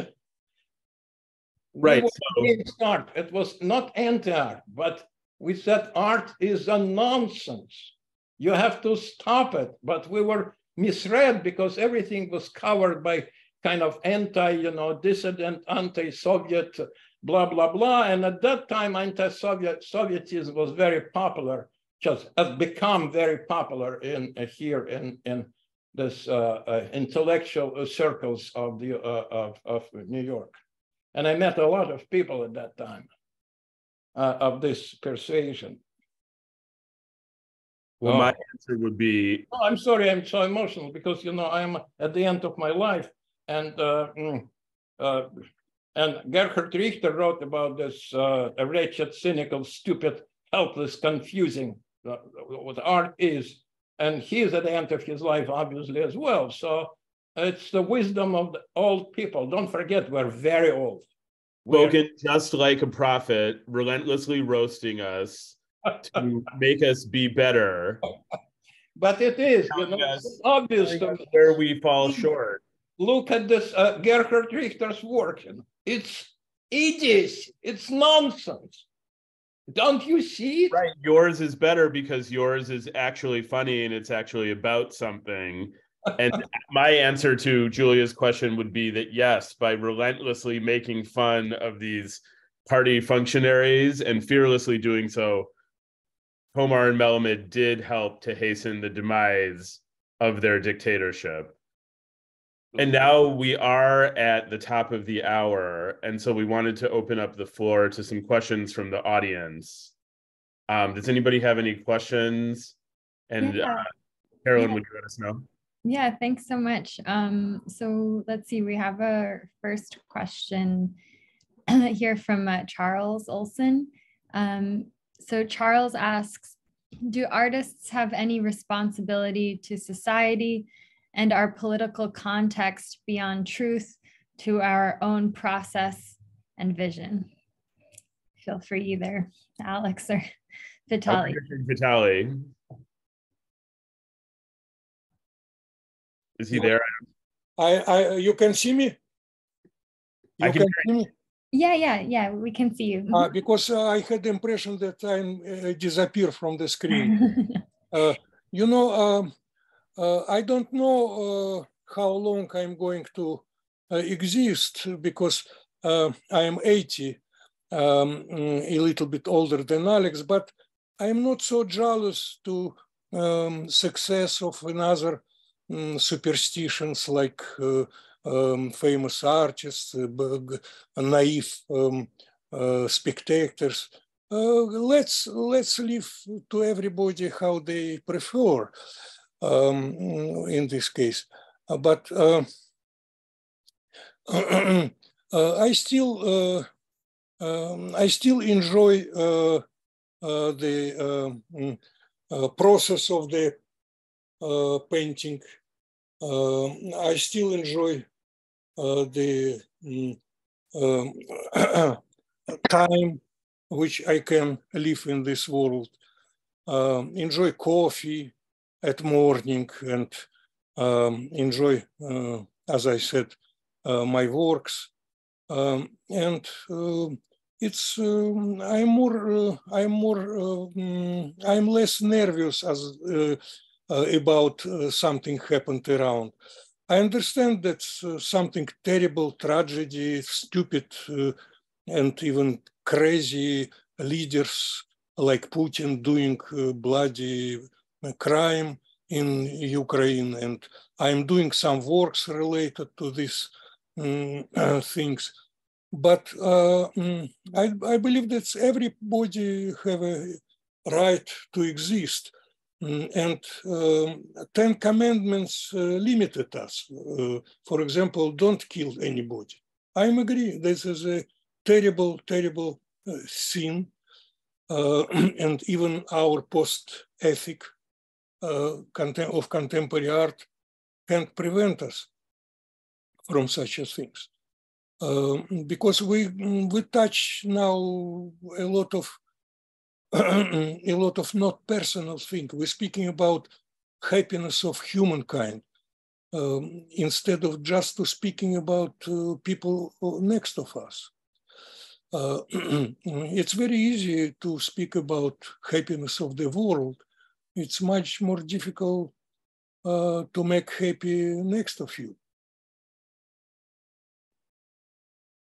right. It was, so... it was not anti-art, but we said art is a nonsense. You have to stop it. But we were misread because everything was covered by kind of anti, you know, dissident, anti-Soviet, blah, blah, blah. And at that time, anti-Soviet Sovietism was very popular, just has become very popular in uh, here in, in this uh, uh, intellectual circles of, the, uh, of, of New York. And I met a lot of people at that time uh, of this persuasion? Well, oh. my answer would be. Oh, I'm sorry, I'm so emotional because you know I'm at the end of my life, and uh, mm, uh, and Gerhard Richter wrote about this uh, wretched, cynical, stupid, helpless, confusing uh, what art is, and he's at the end of his life, obviously as well. So it's the wisdom of the old people. Don't forget, we're very old spoken just like a prophet, relentlessly roasting us to make us be better. But it is, you know, it's obvious where we fall short. Look at this uh, Gerhard Richter's work. It's idiocy. It's nonsense. Don't you see? Right. Yours is better because yours is actually funny and it's actually about something and my answer to Julia's question would be that yes, by relentlessly making fun of these party functionaries and fearlessly doing so, Komar and Melamid did help to hasten the demise of their dictatorship. And now we are at the top of the hour. And so we wanted to open up the floor to some questions from the audience. Um, does anybody have any questions? And yeah. uh, Carolyn, yeah. would you let us know? Yeah, thanks so much. Um, so let's see, we have a first question here from uh, Charles Olson. Um, so Charles asks, do artists have any responsibility to society and our political context beyond truth to our own process and vision? Feel free either Alex or Vitaly. Vitaly. Is he there? I, I, you can see me. You I can, can see me. Yeah, yeah, yeah. We can see you. Uh, because uh, I had the impression that I uh, disappear from the screen. Uh, you know, um, uh, I don't know uh, how long I'm going to exist because I am 80, um, a little bit older than Alex, but I'm not so jealous to um, success of another superstitions like uh, um, famous artists, uh, naive um, uh, spectators. let's let's leave to everybody how they prefer um, in this case. but I still um, I still enjoy the uh, process of the uh, painting. Uh, I still enjoy uh, the um, time which I can live in this world. enjoy coffee at morning and um, enjoy, as I said, my works. Um, and uh, it's uh, I'm more uh, I'm more I'm less nervous as uh, about uh, something happened around. I understand that uh, something terrible, tragedy, stupid, and even crazy leaders like Putin doing bloody crime in Ukraine, and I'm doing some works related to these um, uh, things. But uh, mm, I, I, believe that everybody have a right to exist. Mm, and um, Ten Commandments uh, limited us. Uh, for example, don't kill anybody. I agree. This is a terrible, terrible uh, sin. Uh, and even our post ethic of contemporary art can prevent us from such things. Um, because we we touch now a lot of a lot of not personal things. We're speaking about happiness of humankind um, instead of just speaking about uh, people next of us. Uh, it's very easy to speak about happiness of the world. It's much more difficult uh, to make happy next of you.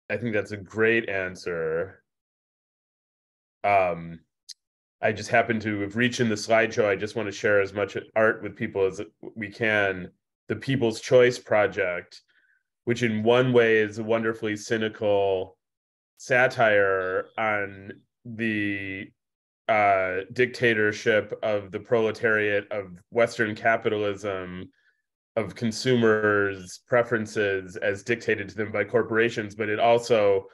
I think that's a great answer. Um, I just happen to have reached in the slideshow. I just want to share as much art with people as we can. The People's Choice Project, which in one way is a wonderfully cynical satire on the uh, dictatorship of the proletariat of Western capitalism, of consumers' preferences as dictated to them by corporations, but it also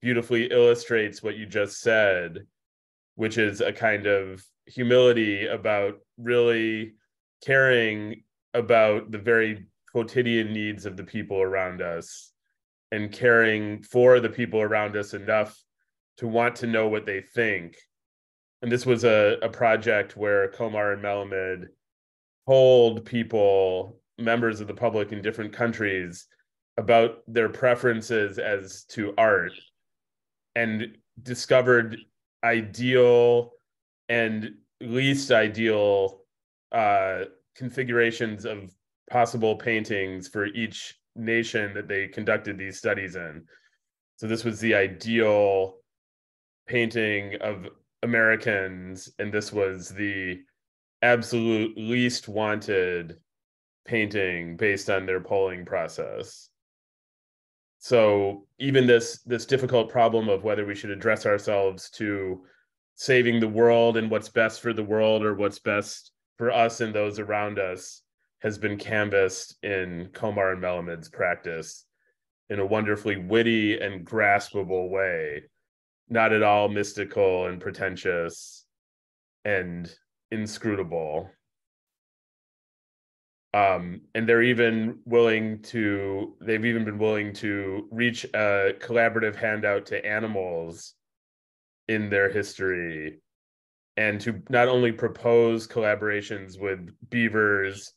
beautifully illustrates what you just said, which is a kind of humility about really caring about the very quotidian needs of the people around us and caring for the people around us enough to want to know what they think and this was a, a project where Komar and Melamid told people, members of the public in different countries, about their preferences as to art and discovered ideal and least ideal uh, configurations of possible paintings for each nation that they conducted these studies in. So this was the ideal painting of Americans, and this was the absolute least wanted painting based on their polling process. So even this this difficult problem of whether we should address ourselves to saving the world and what's best for the world or what's best for us and those around us has been canvassed in Komar and Melamid's practice in a wonderfully witty and graspable way not at all mystical and pretentious and inscrutable. Um, and they're even willing to, they've even been willing to reach a collaborative handout to animals in their history and to not only propose collaborations with beavers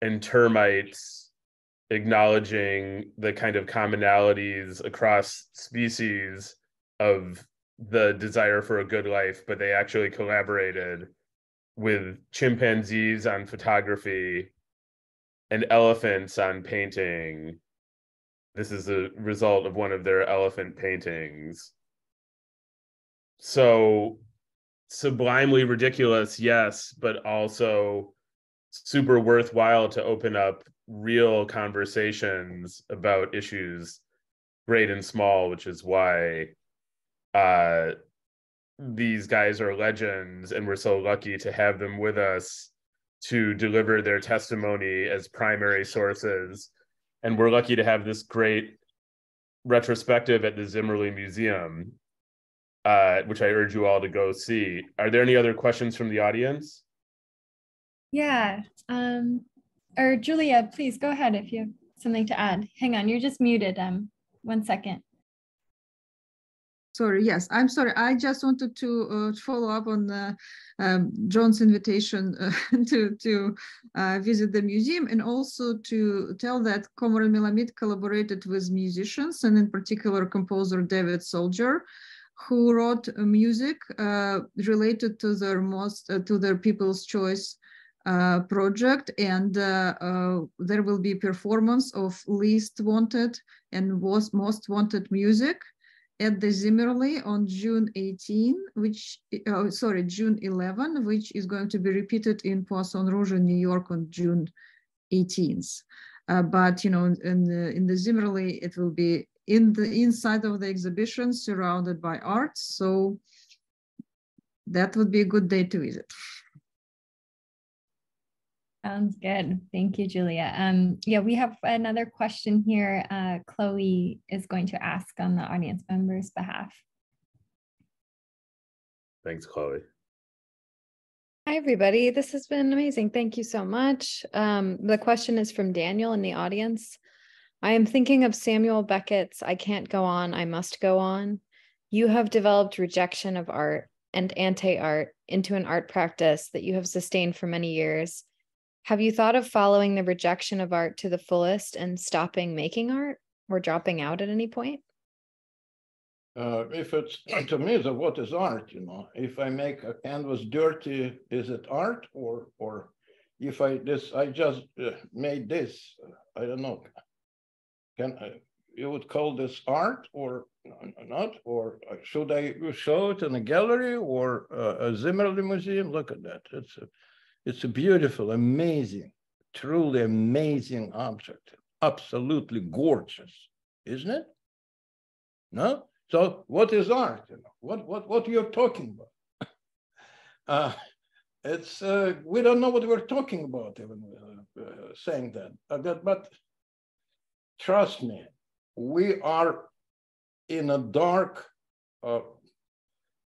and termites, acknowledging the kind of commonalities across species of the desire for a good life, but they actually collaborated with chimpanzees on photography and elephants on painting. This is a result of one of their elephant paintings. So sublimely ridiculous, yes, but also super worthwhile to open up real conversations about issues great and small, which is why uh, these guys are legends, and we're so lucky to have them with us to deliver their testimony as primary sources. And we're lucky to have this great retrospective at the Zimmerli Museum, uh, which I urge you all to go see. Are there any other questions from the audience? Yeah. Um, or Julia, please go ahead if you have something to add. Hang on, you're just muted. Um, one second. Sorry, yes, I'm sorry. I just wanted to uh, follow up on uh, um, John's invitation uh, to, to uh, visit the museum and also to tell that Komar and Melamid collaborated with musicians and in particular composer David Soldier, who wrote music uh, related to their most uh, to their People's Choice project. And there will be performance of least wanted and most wanted music at the Zimmerli on June 18, which, oh, sorry, June 11, which is going to be repeated in Poisson Rouge in New York on June 18th. Uh, but, you know, in the, in the Zimmerli, it will be in the inside of the exhibition surrounded by art. So that would be a good day to visit. Sounds good. Thank you, Julia. Um, yeah, we have another question here. Uh, Chloe is going to ask on the audience members' behalf. Thanks, Chloe. Hi, everybody. This has been amazing. Thank you so much. Um, the question is from Daniel in the audience. I am thinking of Samuel Beckett's I Can't Go On, I Must Go On. You have developed rejection of art and anti art into an art practice that you have sustained for many years have you thought of following the rejection of art to the fullest and stopping making art or dropping out at any point? Uh, if it's to me, the what is art? You know, if I make a canvas dirty, is it art or or if I this I just uh, made this, I don't know. Can I, you would call this art or not? Or should I show it in a gallery or uh, a Zimmerli museum? Look at that. It's a it's a beautiful, amazing, truly amazing object. Absolutely gorgeous, isn't it? No? So what is art? You know, what what what you're talking about? uh, it's uh, we don't know what we're talking about even uh, uh saying that. Uh, that. But trust me, we are in a dark uh,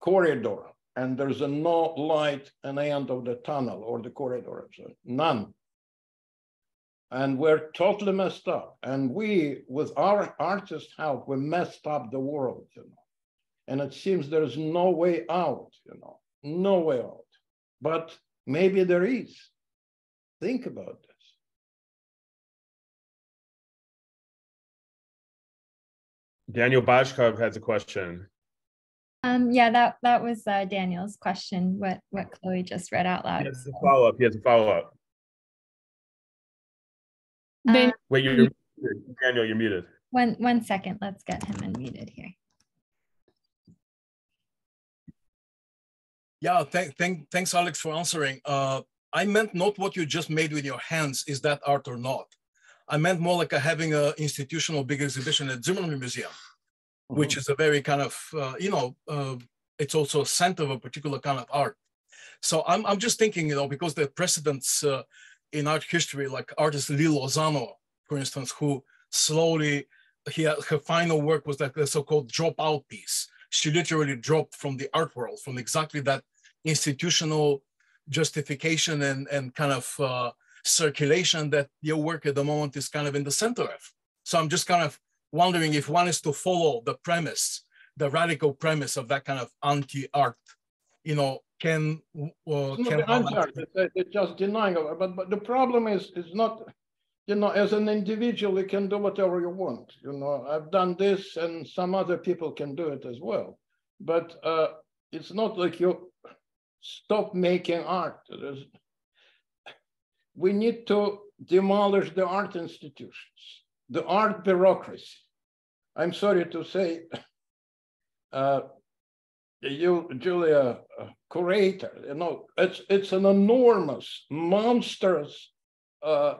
corridor and there's a no light at the end of the tunnel or the corridor, none. And we're totally messed up. And we, with our artist help, we messed up the world, you know. And it seems there's no way out, you know, no way out. But maybe there is. Think about this. Daniel Bashkov has a question. Um, yeah, that that was uh, Daniel's question. What what Chloe just read out loud. He has a follow up. He has a follow up. Uh, Wait, you're, you're Daniel. You're muted. One one second. Let's get him unmuted here. Yeah, thank, thank, thanks, Alex, for answering. Uh, I meant not what you just made with your hands, is that art or not? I meant more like a, having an institutional big exhibition at Zimmerman Museum which is a very kind of, uh, you know, uh, it's also a center of a particular kind of art. So I'm, I'm just thinking, you know, because the precedents uh, in art history, like artist Lee Lozano, for instance, who slowly, he, her final work was like the so-called dropout piece. She literally dropped from the art world, from exactly that institutional justification and, and kind of uh, circulation that your work at the moment is kind of in the center of. So I'm just kind of wondering if one is to follow the premise, the radical premise of that kind of anti-art, you know, can uh, it's can anti-art. It's, it's just denying it. But but the problem is is not, you know, as an individual you can do whatever you want. You know, I've done this, and some other people can do it as well. But uh, it's not like you stop making art. There's, we need to demolish the art institutions the art bureaucracy. I'm sorry to say, uh, you, Julia, uh, curator, you know, it's it's an enormous, monstrous, uh,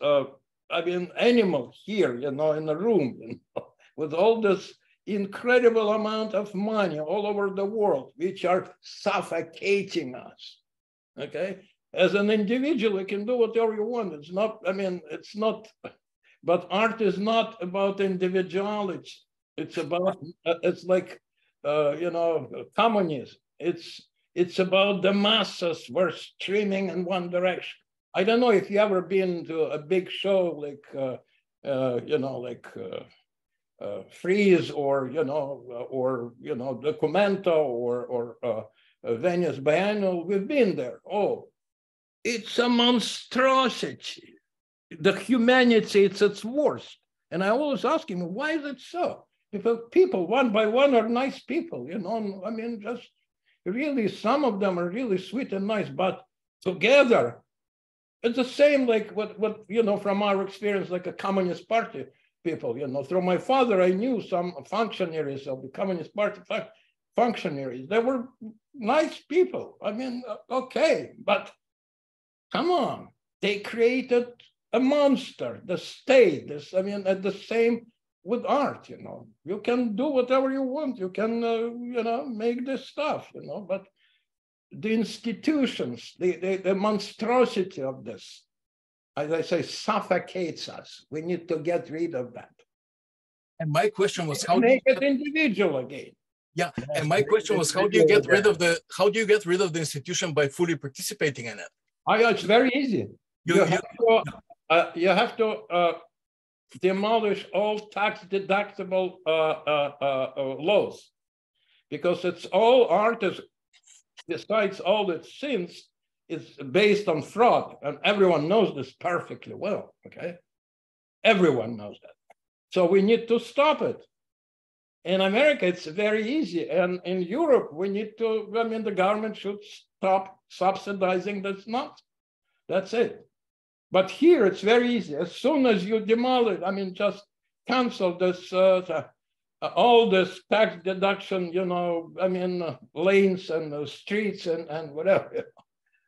uh, I mean, animal here, you know, in the room, you know, with all this incredible amount of money all over the world, which are suffocating us. Okay, as an individual, you can do whatever you want. It's not. I mean, it's not but art is not about individuality. It's about, it's like, uh, you know, communism. It's, it's about the masses were streaming in one direction. I don't know if you ever been to a big show like, uh, uh, you know, like uh, uh, Frieze or, you know, or, you know, Documenta or, or uh, Venice Biennial. We've been there. Oh, it's a monstrosity the humanity it's its worst. And I always ask him, why is it so? Because people one by one are nice people, you know. I mean, just really, some of them are really sweet and nice, but together, it's the same like what what you know from our experience, like a communist party. people, you know. Through my father, I knew some functionaries of the Communist Party functionaries. They were nice people. I mean, uh, okay, but come on. They created a monster, the state. This, I mean, at the same with art, you know. You can do whatever you want. You can, uh, you know, make this stuff, you know, but the institutions, the, the, the monstrosity of this, as I say, suffocates us. We need to get rid of that. And my question was how make it individual again. Yeah, and my question was how do you get rid of the how do you get rid of the institution by fully participating in it? Oh, yeah, it's very easy. You, you, have, to, uh, you have to uh, demolish all tax deductible uh, uh, uh, laws. Because it's all art besides all its sins is based on fraud. And everyone knows this perfectly well okay? Everyone knows that. So we need to stop it. In america it's very easy. And in europe we need to i mean the government should stop subsidizing this not. That's it but here it's very easy. As soon as you demolish, I mean, just cancel this, uh, uh, all this tax deduction, you know, I mean, uh, lanes and uh, streets and, and whatever,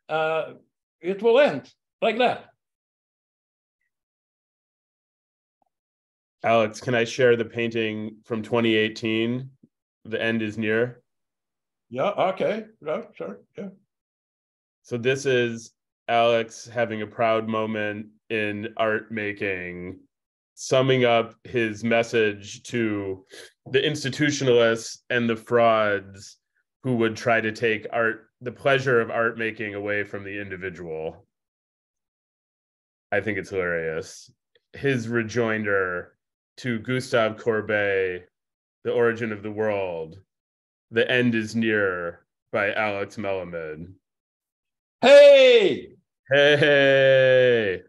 uh, it will end like that. Alex, can I share the painting from 2018? The end is near. Yeah, okay. Yeah, sure. Yeah. So this is Alex having a proud moment in art making, summing up his message to the institutionalists and the frauds who would try to take art, the pleasure of art making away from the individual. I think it's hilarious. His rejoinder to Gustave Courbet, The Origin of the World, The End is Near by Alex Melamid. Hey, Hey.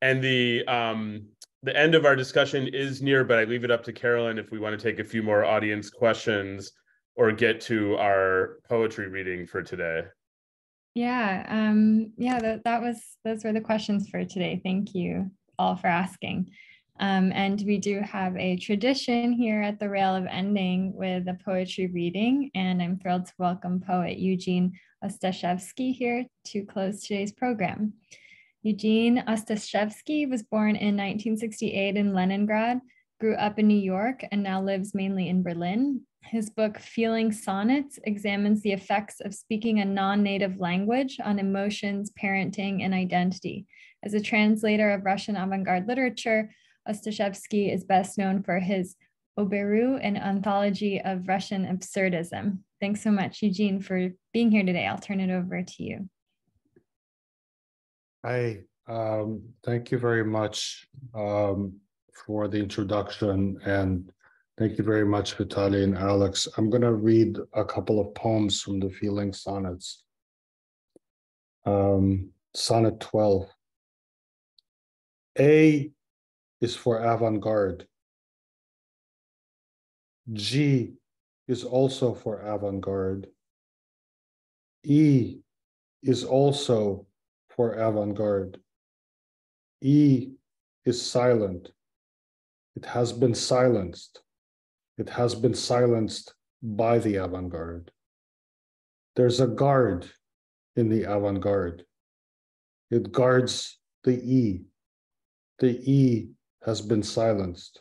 And the um the end of our discussion is near, but I leave it up to Carolyn if we want to take a few more audience questions or get to our poetry reading for today. Yeah, um, yeah, that, that was those were the questions for today. Thank you all for asking. Um, and we do have a tradition here at the Rail of Ending with a poetry reading, and I'm thrilled to welcome poet Eugene Ostashevsky here to close today's program. Eugene Ostashevsky was born in 1968 in Leningrad, grew up in New York, and now lives mainly in Berlin. His book, Feeling Sonnets, examines the effects of speaking a non native language on emotions, parenting, and identity. As a translator of Russian avant garde literature, Ostashevsky is best known for his OBERIU, an anthology of Russian absurdism. Thanks so much, Eugene, for being here today. I'll turn it over to you. Hi, um, thank you very much um, for the introduction and thank you very much, Vitaly and Alex. I'm going to read a couple of poems from the Feeling Sonnets. Um, sonnet 12. A is for avant-garde. G is also for avant-garde. E is also for avant-garde. E is silent. It has been silenced. It has been silenced by the avant-garde. There's a guard in the avant-garde. It guards the E. The E has been silenced.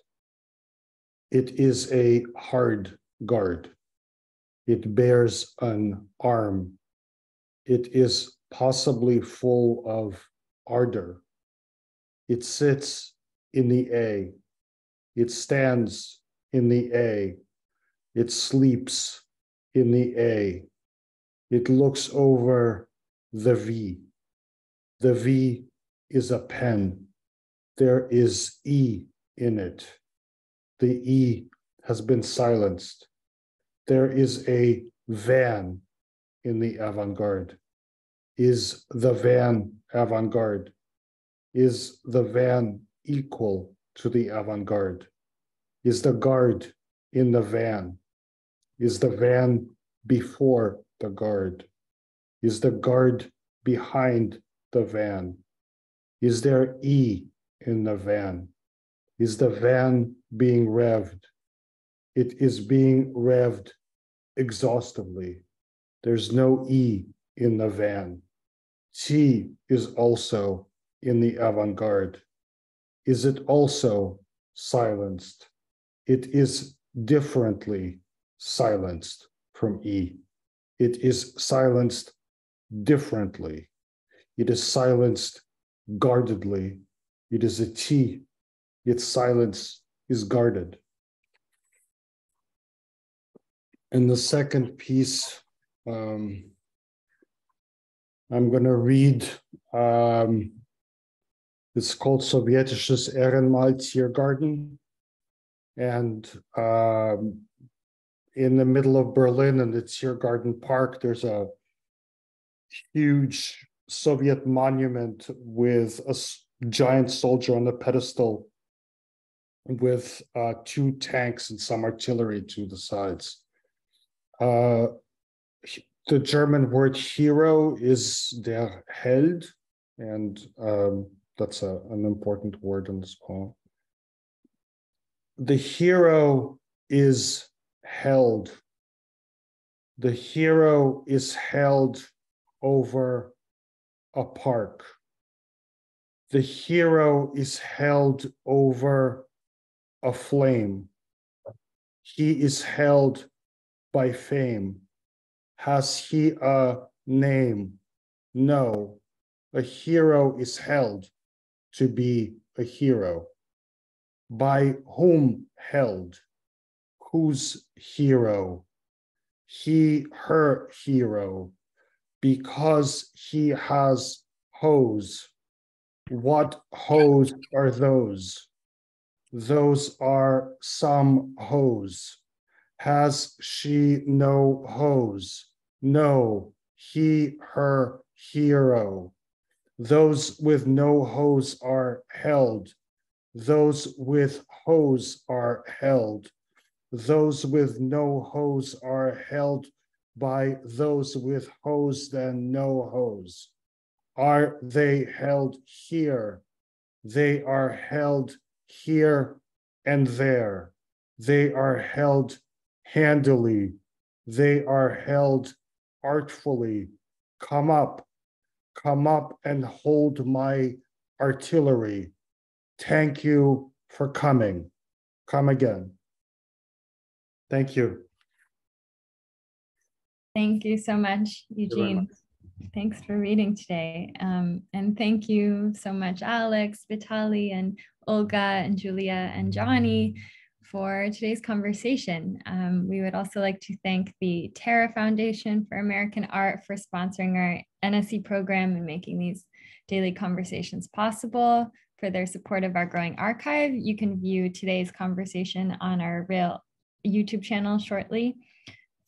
It is a hard guard. It bears an arm. It is possibly full of ardor. It sits in the A. It stands in the A. It sleeps in the A. It looks over the V. The V is a pen there is E in it. The E has been silenced. There is a van in the avant garde. Is the van avant garde? Is the van equal to the avant garde? Is the guard in the van? Is the van before the guard? Is the guard behind the van? Is there E in the van? Is the van being revved? It is being revved exhaustively. There's no E in the van. T is also in the avant garde. Is it also silenced? It is differently silenced from E. It is silenced differently. It is silenced guardedly. It is a T. Its silence is guarded. And the second piece, um, I'm going to read. Um, it's called Sowjetisches Ehrenmal Tiergarten. And um, in the middle of Berlin in the Tiergarten Park, there's a huge Soviet monument with a giant soldier on the pedestal with uh, two tanks and some artillery to the sides. Uh, the German word hero is der Held, and um, that's a, an important word in this poem. The hero is held. The hero is held over a park. The hero is held over a flame. He is held by fame. Has he a name? No. A hero is held to be a hero. By whom held? Whose hero? He, her hero because he has hose. What hose are those? Those are some hose. Has she no hose? No, he, her hero. Those with no hose are held. Those with hose are held. Those with no hose are held by those with hose than no hose? Are they held here? They are held here and there. They are held handily. They are held artfully. Come up, come up and hold my artillery. Thank you for coming. Come again. Thank you. Thank you so much, Eugene. Thanks for reading today. Um, and thank you so much, Alex, Vitaly, and Olga, and Julia, and Johnny for today's conversation. Um, we would also like to thank the Terra Foundation for American Art for sponsoring our NSE program and making these daily conversations possible. For their support of our growing archive, you can view today's conversation on our Rail YouTube channel shortly.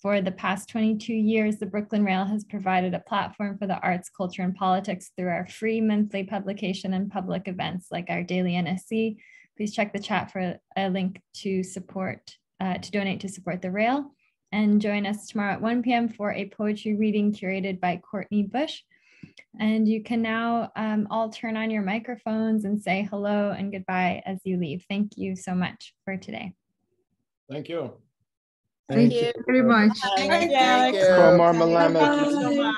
For the past 22 years, the Brooklyn Rail has provided a platform for the arts, culture, and politics through our free monthly publication and public events like our daily NSE. Please check the chat for a link to support, uh, to donate to support the Rail. And join us tomorrow at 1 p.m. for a poetry reading curated by Courtney Bush. And you can now um, all turn on your microphones and say hello and goodbye as you leave. Thank you so much for today. Thank you. Thank, you very much. Thank you. Thank you.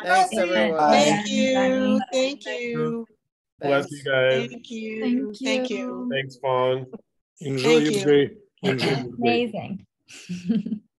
Thanks, everyone. Thank you. Thank you. Bless you guys. Thank you. Thank you. Thanks, Phong. Enjoy Thank your you. day. Enjoy your day. Amazing.